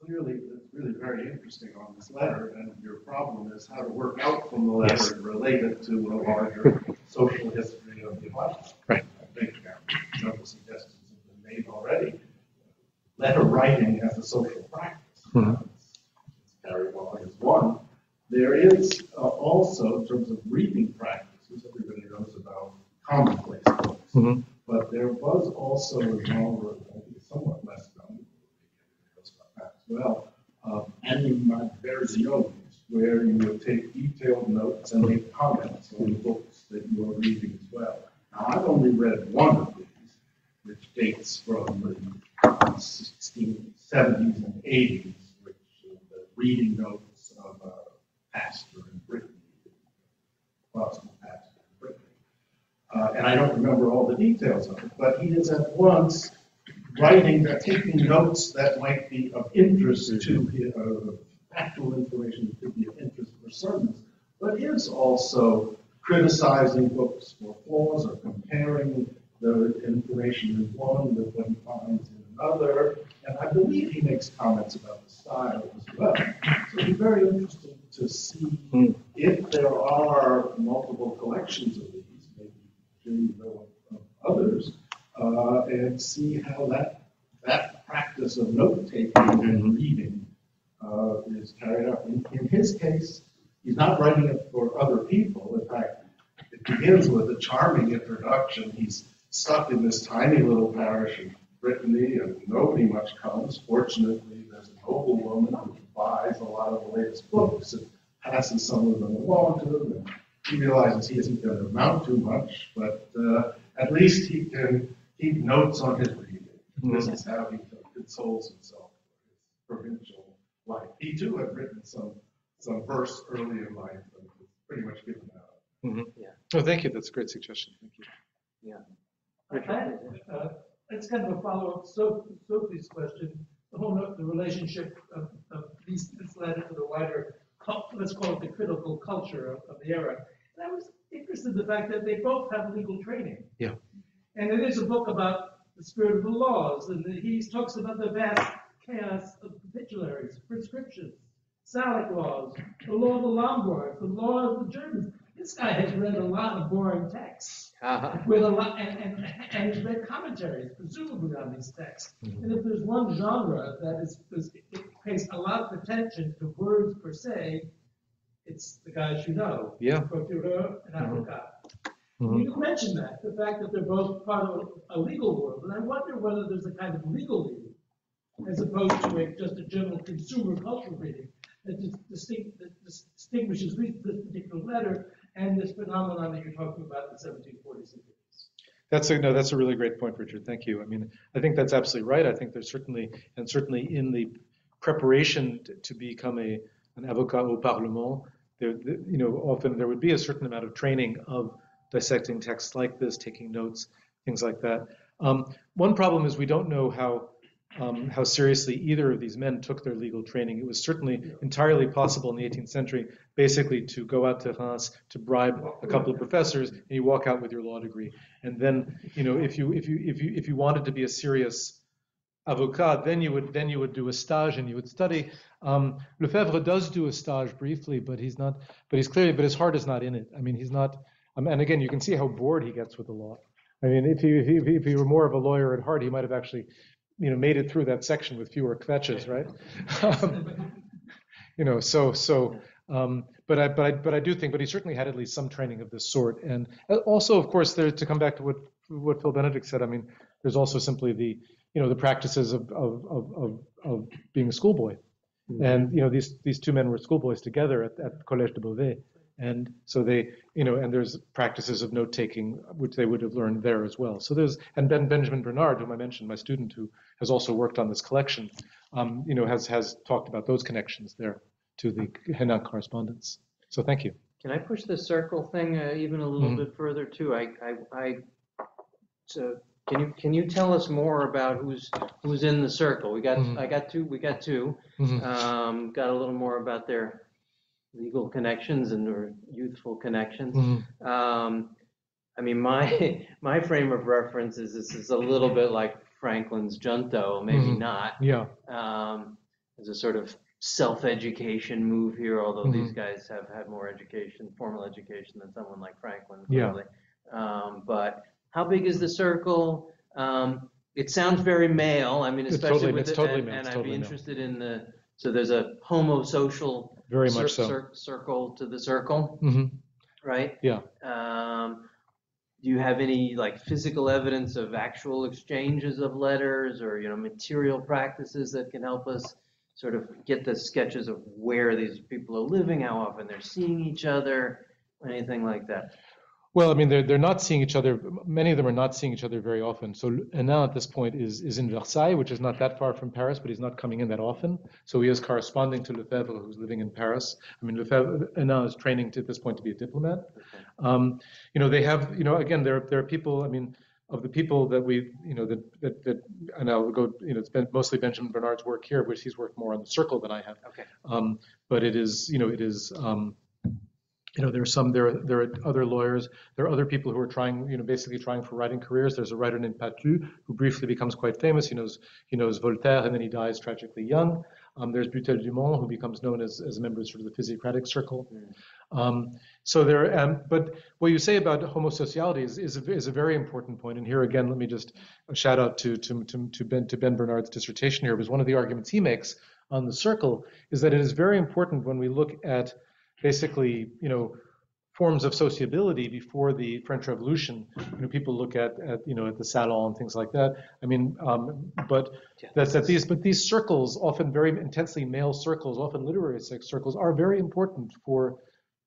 Clearly, it's really very interesting on this letter, and your problem is how to work out from the letter and relate it to a larger social history of the life. Right. I think several suggestions have been made already. Letter writing as a social practice. Mhm. It's carried on as one. There is uh, also, in terms of reading practices, everybody knows about commonplace books. Mhm. But there was also a genre, I think somewhat less known, maybe everybody knows that as well, of animadversiones, where you would take detailed notes and make comments on the books that you are reading as well. Now, I've only read one of these, which dates from the sixteen seventies and eighties, which are the reading notes pastor in Britain, Protestant pastor in Britain. Uh, and I don't remember all the details of it, but he is at once writing, uh, taking notes that might be of interest to, his- uh, factual information that could be of interest for sermons, but is also criticizing books for flaws or comparing the information in one with what he finds in another. And I believe he makes comments about the style as well. So it'd very interesting to see if there are multiple collections of these, maybe of others, uh, and see how that, that practice of note-taking and reading uh, is carried out. In, in his case, he's not writing it for other people. In fact, it begins with a charming introduction. He's stuck in this tiny little parish in Brittany, and nobody much comes. Fortunately, there's a noble woman who buys a lot of the latest books and passes some of them along to him. And he realizes he isn't going to amount to much, but uh, at least he can keep notes on his reading. This is how he consoles himself for his provincial life. He too had written some, some verse early in life, and was pretty much given out. Oh, thank you. That's a great suggestion. Thank you. Richard? Uh, It's kind of a follow-up, So Sophie's question, the whole, the relationship of, of these, this letter to the wider, let's call it the critical culture of, of the era. And I was interested in the fact that they both have legal training. Yeah. And it is a book about the spirit of the laws, and he talks about the vast chaos of capitularies, prescriptions, Salic laws, the law of the Lombards, the law of the Germans. This guy has read a lot of boring texts Uh-huh. with a lot, and, and, and he's read commentaries, presumably on these texts. And if there's one genre that is, is, it pays a lot of attention to words per se, it's the guys you know. Yeah. Procureur and avocat. Mhm. You mentioned that, the fact that they're both part of a legal world, and I wonder whether there's a kind of legal reading as opposed to a, just a general consumer cultural reading that distinct, that distinguishes this particular letter and this phenomenon that you're talking about in the seventeen forties and fifties. That's a, no, that's a really great point, Richard. Thank you. I mean, I think that's absolutely right. I think there's certainly, and certainly in the preparation to become a, an avocat au parlement, there, th- you know, often there would be a certain amount of training of dissecting texts like this, taking notes, things like that. Um, one problem is we don't know how, um, how seriously either of these men took their legal training. It was certainly entirely possible in the 18th century, basically to go out to Reims, to bribe a couple of professors, and you walk out with your law degree. And then, you know, if you if you if you if you wanted to be a serious avocat, then you would then you would do a stage and you would study. Um, Lefebvre does do a stage briefly, but he's not. But he's clearly, but his heart is not in it. I mean, he's not. Um, and again, you can see how bored he gets with the law. I mean, if he if he, if he were more of a lawyer at heart, he might have actually, you know, made it through that section with fewer kvetches, right? Um, you know, so so. Um, but I but I but I do think, but he certainly had at least some training of this sort, and uh, also, of course, there to come back to what what Phil Benedict said. I mean, there's also simply the you know the practices of of of of, of being a schoolboy, and you know these these two men were schoolboys together at, at Collège de Beauvais, and so they you know and there's practices of note taking which they would have learned there as well. So there's and Ben Benjamin Bernard, whom I mentioned, my student who has also worked on this collection, um, you know has has talked about those connections there to the Hennin correspondence. So thank you. Can I push the circle thing uh, even a little Mhm. bit further too? I, I, I, so, can you, can you tell us more about who's, who's in the circle? We got, Mhm. I got two, we got two. Mhm. Um, got a little more about their legal connections and or youthful connections. Mhm. Um, I mean, my, my frame of reference is this is a little bit like Franklin's Junto, maybe Mhm. not. Yeah. Um, as a sort of self-education move here, although these Mhm. guys have had more education, formal education than someone like Franklin, Yeah. Um, but how big is the circle? Um, it sounds very male. I mean, especially totally- with it's it, totally and, and I'd totally be male. interested in the. So there's a homosocial Very cir- much so. cir- circle to the circle, hmm right? Yeah. Um, do you have any like physical evidence of actual exchanges of letters or you know material practices that can help us sort of get the sketches of where these people are living, how often they're seeing each other, anything like that? Well, I mean, they're, they're not seeing each other. Many of them are not seeing each other very often. So Hennin at this point is, is in Versailles, which is not that far from Paris, but he's not coming in that often. So he is corresponding to Lefebvre, who's living in Paris. I mean, Lefebvre, Hennin is training to, at this point to be a diplomat. Um, you know, they have, you know, again, there, there are people, I mean, of the people that we, you know, that, that, that and I'll go, you know, it's been mostly Benjamin Bernard's work here, which he's worked more on the circle than I have. Okay. Um, but it is, you know, it is, um, you know, there are some, there are, there are other lawyers, there are other people who are trying, you know, basically trying for writing careers. There's a writer named Patu who briefly becomes quite famous. He knows, he knows Voltaire and then he dies tragically young. Um, there's Butel Dumont who becomes known as, as a member of sort of the physiocratic circle. Um, so there, um, but what you say about homosociality is, is, a, is a very important point. And here again, let me just a shout out to, to, to, to, ben, to Ben Bernard's dissertation here, because one of the arguments he makes on the circle is that it is very important when we look at basically, you know, forms of sociability before the French Revolution. You know, people look at, at you know at the salon and things like that. I mean, um, but that's that these but these circles, often very intensely male circles, often literary sex circles, are very important for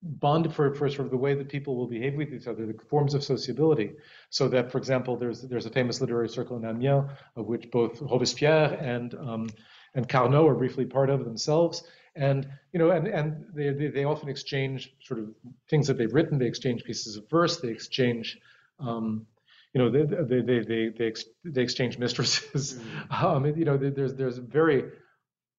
bond for, for sort of the way that people will behave with each other, the forms of sociability. So that, for example, there's there's a famous literary circle in Amiens of which both Robespierre and um, and Carnot are briefly part of themselves. And you know, and and they, they, they often exchange sort of things that they've written. They exchange pieces of verse. They exchange, um, you know, they they they they they, ex, they exchange mistresses. Mm-hmm. Um, you know, there's there's very,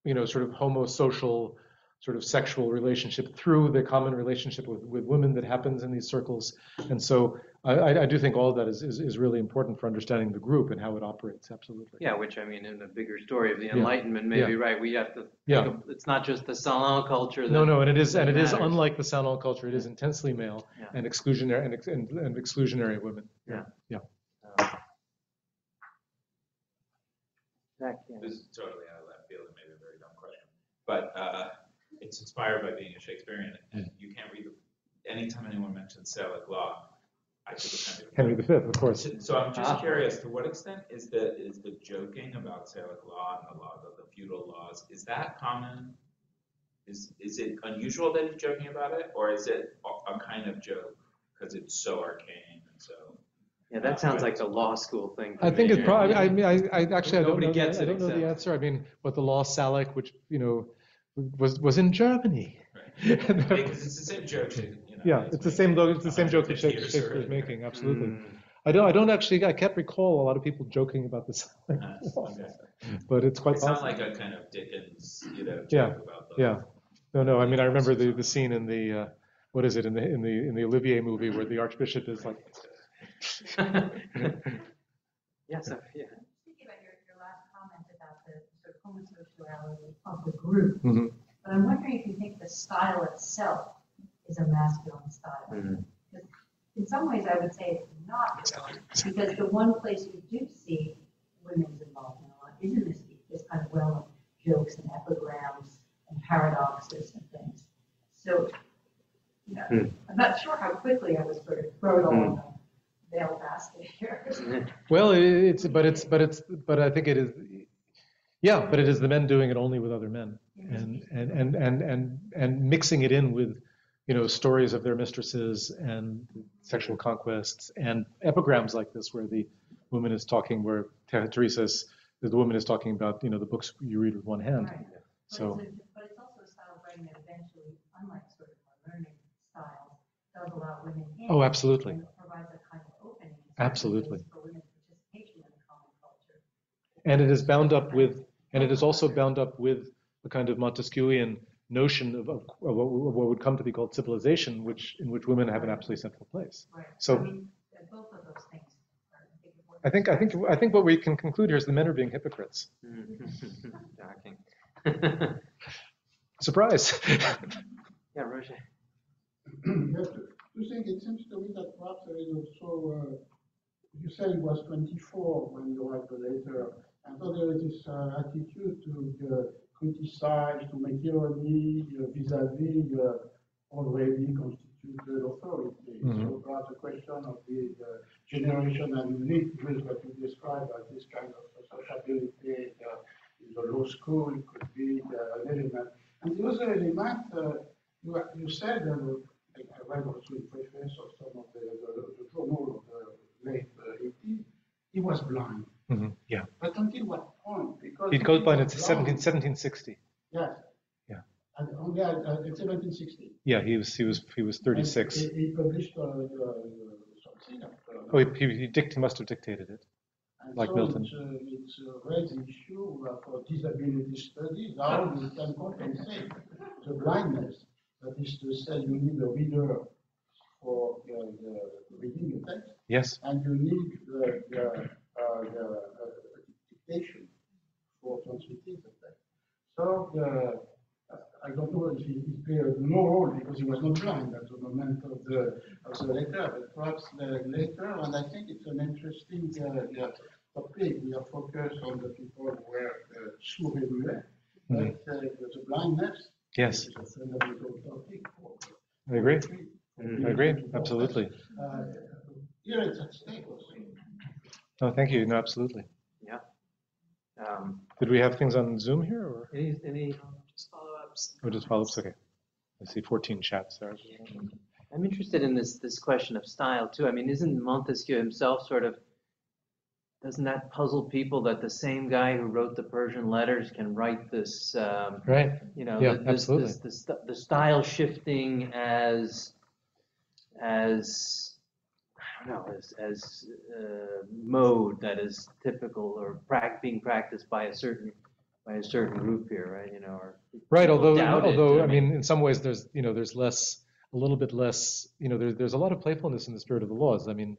you know, sort of homosocial sort of sexual relationship through the common relationship with, with women that happens in these circles. And so I, I do think all of that is, is, is, really important for understanding the group and how it operates. Absolutely. Yeah, which I mean, in the bigger story of the Enlightenment, yeah. maybe yeah. right. We have to. Yeah. Of, it's not just the salon culture. no, no, and it is, and it is unlike the salon culture. It is intensely male yeah. and exclusionary and, and, and exclusionary women. Yeah. Yeah. Uh, this is totally out of left field and maybe a very dumb question, but. Uh, it's inspired by being a Shakespearean, and you can't read the, anytime anyone mentions Salic law, I Henry V, of course. So, so I'm just ah. curious, to what extent is the is the joking about Salic law and the law of the feudal laws is that common? Is is it unusual that he's joking about it, or is it a, a kind of joke because it's so arcane and so? Yeah, that sounds like the law school thing. I think it's probably. I mean, I, I actually I don't Nobody know. gets the, I it don't know the answer. I mean, what the law Salic, which you know, was was in Germany. Because it's the same joke. You know, Yeah, it's the same, though, it's the same joke that 150 Shake- Shakespeare's earlier. making, absolutely. Mm. I don't, I don't actually, I can't recall a lot of people joking about this, Uh, okay. but it's quite It's not like a kind of Dickens, you know, Yeah, about. Yeah, no, no, I mean, I remember the, the scene in the, uh, what is it, in the, in the, in the Olivier movie where the Archbishop is like, yes, yeah. Thinking about your, your last comment about the sort of homosexuality of the group, Mhm. but I'm wondering if you think the style itself is a masculine style. Because In some ways, I would say it's not, because the one place you do see women's involvement a lot is in this, this kind of realm of jokes and epigrams and paradoxes and things. So, you know, Hmm. I'm not sure how quickly I was sort of thrown all in hmm. the veil basket here. Mm-hmm. well, it's, but it's, but it's, but I think it is, yeah, but it is the men doing it only with other men. and and and and and and mixing it in with you know stories of their mistresses and sexual conquests and epigrams like this where the woman is talking where Ter- Teresa's the woman is talking about you know the books you read with one hand Right. so But it's, a, but it's also a style of writing that eventually, unlike sort of our learning styles, does allow women in. Oh, absolutely. And provides a kind of opening. Absolutely. For women's participation in the common culture. and it is bound up with and it is also bound up with a kind of Montesquieuian notion of, of, of what, of what would come to be called civilization which in which women have an absolutely central place Right. So- I mean, both of those things are, I think. I think I think what we can conclude here is the men are being hypocrites surprise yeah, Roger. Yes, you think it seems to me that perhaps there is also, uh, you said it was 24 when you write the letter, and so there is this uh, attitude to uh, criticize, to make irony uh, vis-à-vis uh, already constituted authority. Mhm. So perhaps the question of the uh, generation and with what you describe as this kind of sociability uh, in the law school could be uh, an element. And the other element, uh, you, you said uh, I read also in preface of some of the, the, the journal of the late uh, 80s, he was blind. Mhm, Yeah. But until what point? Because He goes in was 17, 1760. Yes. Yeah. And only at, uh, in 1760. Yeah, he was he was he was 36. And He, he published uh, uh, something. Uh, Oh, he, he, he, dict, he must have dictated it. and like so Milton. It's, uh, it's uh, raised issue uh, for disability studies, how we can compensate the blindness. That is to say, you need a reader for uh, the reading the text, Yes. and you need the, the, the uh, dictation for transmitting the text. So the, I don't know if he, played no role because he was not blind at the moment of the, of the letter, but perhaps uh, later, and I think it's an interesting uh, uh, topic. We are focused on the people who were uh, sourds-muets, but uh, the blindness Yes. is a fundamental topic. I agree. I agree. Absolutely. Uh, Here it's at stake also. No, thank you. No, absolutely. Yeah. Um, Did we have things on Zoom here or? Any, any, Just follow-ups. Oh, just follow-ups? Okay. I see 14 chats there. I'm interested in this, this question of style too. I mean, isn't Montesquieu himself sort of, doesn't that puzzle people that the same guy who wrote the Persian letters can write this, um, Right. you know, Yeah, the- this, absolutely. this, the, st- the style shifting as, as, I don't know, as, as uh, mode that is typical or prac- being practiced by a certain, by a certain group here, right? You know, or Right, although, doubt it, although, I mean, in some ways, there's, you know, there's less, a little bit less, you know, there's, there's a lot of playfulness in the spirit of the laws. I mean,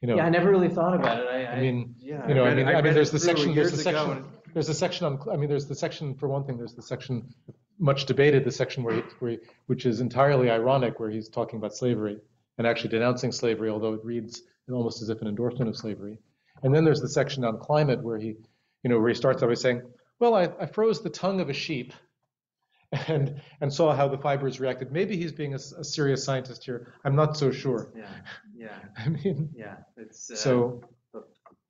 you know. Yeah, I never really thought about it. I, I mean, yeah, you know, I read it- mean, I mean, there's the section, there's the section, and- there's a section on, I mean, there's the section, for one thing, there's the section, much debated, the section where, he, where he, which is entirely ironic, where he's talking about slavery and actually denouncing slavery, although it reads almost as if an endorsement of slavery. And then there's the section on climate where he, you know, where he starts out by saying, well, I, I froze the tongue of a sheep and, and saw how the fibers reacted. Maybe he's being a serious scientist here. I'm not so sure. Yeah, yeah, I mean, yeah. It's uh, so,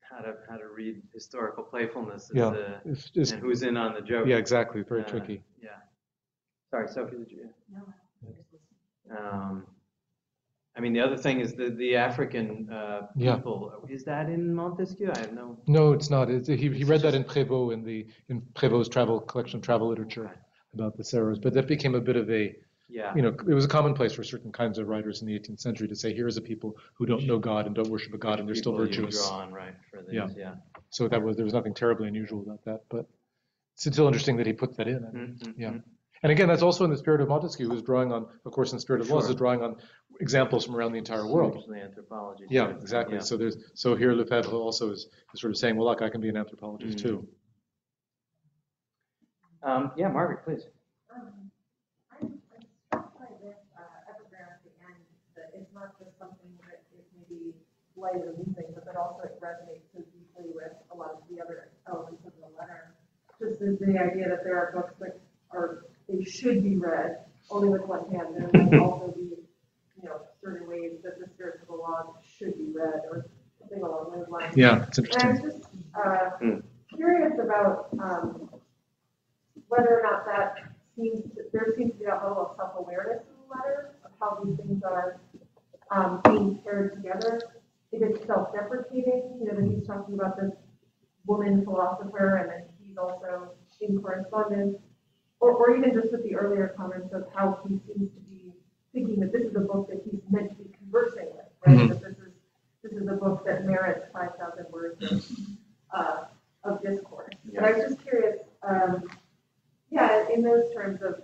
how to how to read historical playfulness is, yeah, uh, it's just, and who's in on the joke. yeah, exactly, very Uh, tricky. Yeah. Sorry, Sophie, did you? No. Um, I mean, the other thing is the the African uh, Yeah. people. Is that in Montesquieu? I have no. No, it's not. It's, he, he read that in Prévost in the in Prévost's travel collection, of travel literature Okay. about the Saros. But that became a bit of a, Yeah. you know, it was a commonplace for certain kinds of writers in the 18th century to say, here is a people who don't know God and don't worship a God, and they're still People virtuous. Draw on, right, for these, Yeah. yeah. So that was there was nothing terribly unusual about that. But it's still interesting that he put that in. Mhm, Yeah. mhm. And again, that's also in the spirit of Montesquieu, who's drawing on, of course, in Spirit of Laws, is drawing on examples from around the entire world. Hugely anthropology. Yeah, too. exactly. Yeah. So there's so here Lefebvre also is, is sort of saying, well, look, I can be an anthropologist Mhm. too. Um, yeah, Margaret, please. Um, I'm, I'm struck by this uh, epigram at the end, that it's not just something that is maybe light or amusing, but that also it resonates so deeply with a lot of the other elements of the letter. Just the, the idea that there are books that are, they should be read only with one hand, there might also be, you know, certain ways that the spirit of the law should be read, or something along those lines. Yeah, it's interesting. And I interesting. was just uh, Hmm. curious about um, whether or not that seems, to- there seems to be a level of self-awareness in the letter of how these things are um, being paired together. If it's self-deprecating, you know, that he's talking about this woman philosopher and then he's also in correspondence, or, or even just with the earlier comments of how he seems to be thinking that this is a book that he's meant to be conversing with, right? Mhm. That this is, this is a book that merits five thousand words of, uh, of discourse. And I was just curious, um, yeah, in those terms of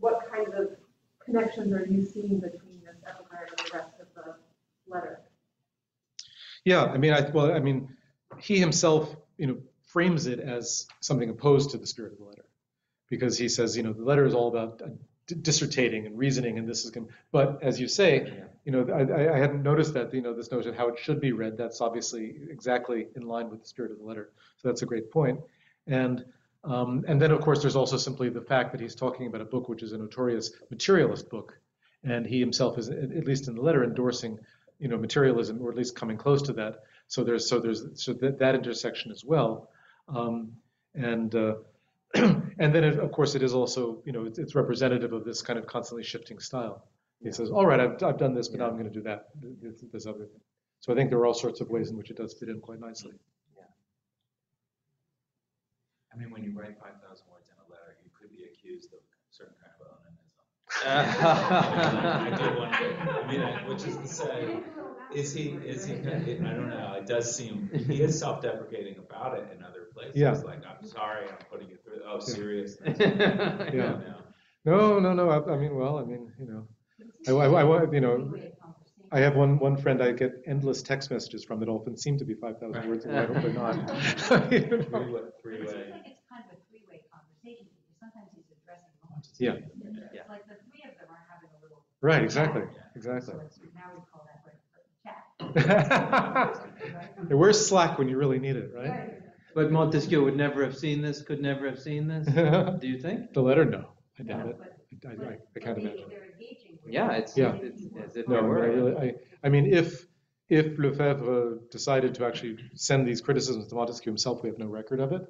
what kinds of connections are you seeing between this epigram and the rest of the letter? Yeah, I mean, I, well, I mean, he himself, you know, frames it as something opposed to the spirit of the letter, because he says, you know, the letter is all about uh, dissertating and reasoning, and this is, going but as you say, you know, I, I- hadn't noticed that, you know, this notion of how it should be read, that's obviously exactly in line with the spirit of the letter. So that's a great point. And, um, and then, of course, there's also simply the fact that he's talking about a book which is a notorious materialist book. And he himself is, at at least in the letter, endorsing, you know, materialism, or at least coming close to that. So there's, so there's, so that, that intersection as well. Um, and, uh, and then, it, of course, it is also, you know, it's, it's representative of this kind of constantly shifting style. He says, all right, I've, I've done this, but now I'm going to do that, this, this other thing. So I think there are all sorts of ways in which it does fit in quite nicely. Yeah. I mean, when you write five thousand words in a letter, you could be accused of a certain kind of onanism. I do wonder, I mean, which is to say, is he, is he, I don't know, it does seem, he is self-deprecating about it in other places. Yeah. Like, I'm sorry, I'm putting it through, oh, Yeah. seriously? Yeah. No, no, no, I, I mean, well, I mean, you know, I, I, I wa- you know, I have one, one friend I get endless text messages from that often seem to be five thousand Right. words, and I hope they're not. Three-way, It's three-way. like it's kind of a three-way conversation, because sometimes he's addressing multiple. Yeah. Yeah. It's like the three of them are having a little. Right, exactly, exactly. So it's, now we call that like a chat. Where's Slack when you really need it, right? But Montesquieu would never have seen this, could never have seen this, do you think? The letter, no, I doubt No, it. but- I, I, I can't imagine. They're engaging with. Yeah, it's, Yeah. it's as if No, they I mean, I were. really, I, I mean, if, if Lefebvre decided to actually send these criticisms to Montesquieu himself, we have no record of it.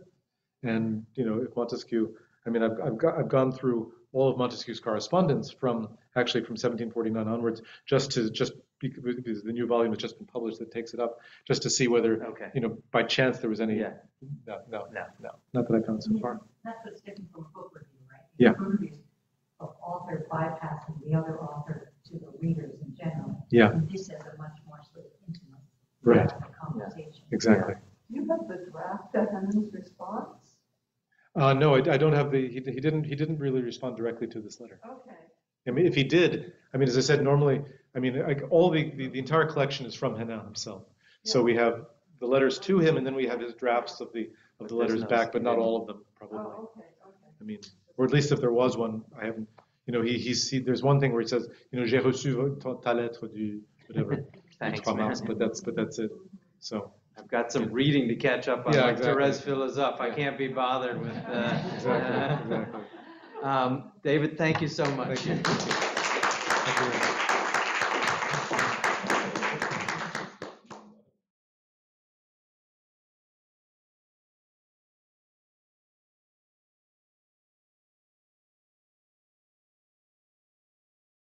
And, you know, if Montesquieu, I mean, I've, I've got, I've gone through all of Montesquieu's correspondence from, actually from 1749 onwards, just to, just because because the new volume has just been published that takes it up, just to see whether, Okay. you know, by chance there was any, Yeah. no, no, No. no, not that I found so far. That's what's different from book review, right? Yeah. Book reviews, the author bypassing the other author to the readers in general. Yeah. And this is a much more sort of intimate. Right. Conversation. Exactly. You have the draft Dehane's response? Uh, no, I, I don't have the, he, he didn't, he didn't really respond directly to this letter. Okay. I mean, if he did, I mean, as I said, normally, I mean, like, all the, the, the entire collection is from Hennin himself. So we have the letters to him, and then we have his drafts of the, of the But there's letters no back, but not all of them, probably. Oh, okay, okay. I mean, or at least if there was one, I haven't, you know, he, he's, he, there's one thing where he says, you know, j'ai reçu ta, ta lettre du, whatever. Thanks, Trois man. But that's, but that's it, so. I've got some reading to catch up on, Yeah, like exactly. Therese fill us up. I can't be bothered with, uh. Exactly, exactly. Um, David, thank you so much. Thank you. Thank you very much.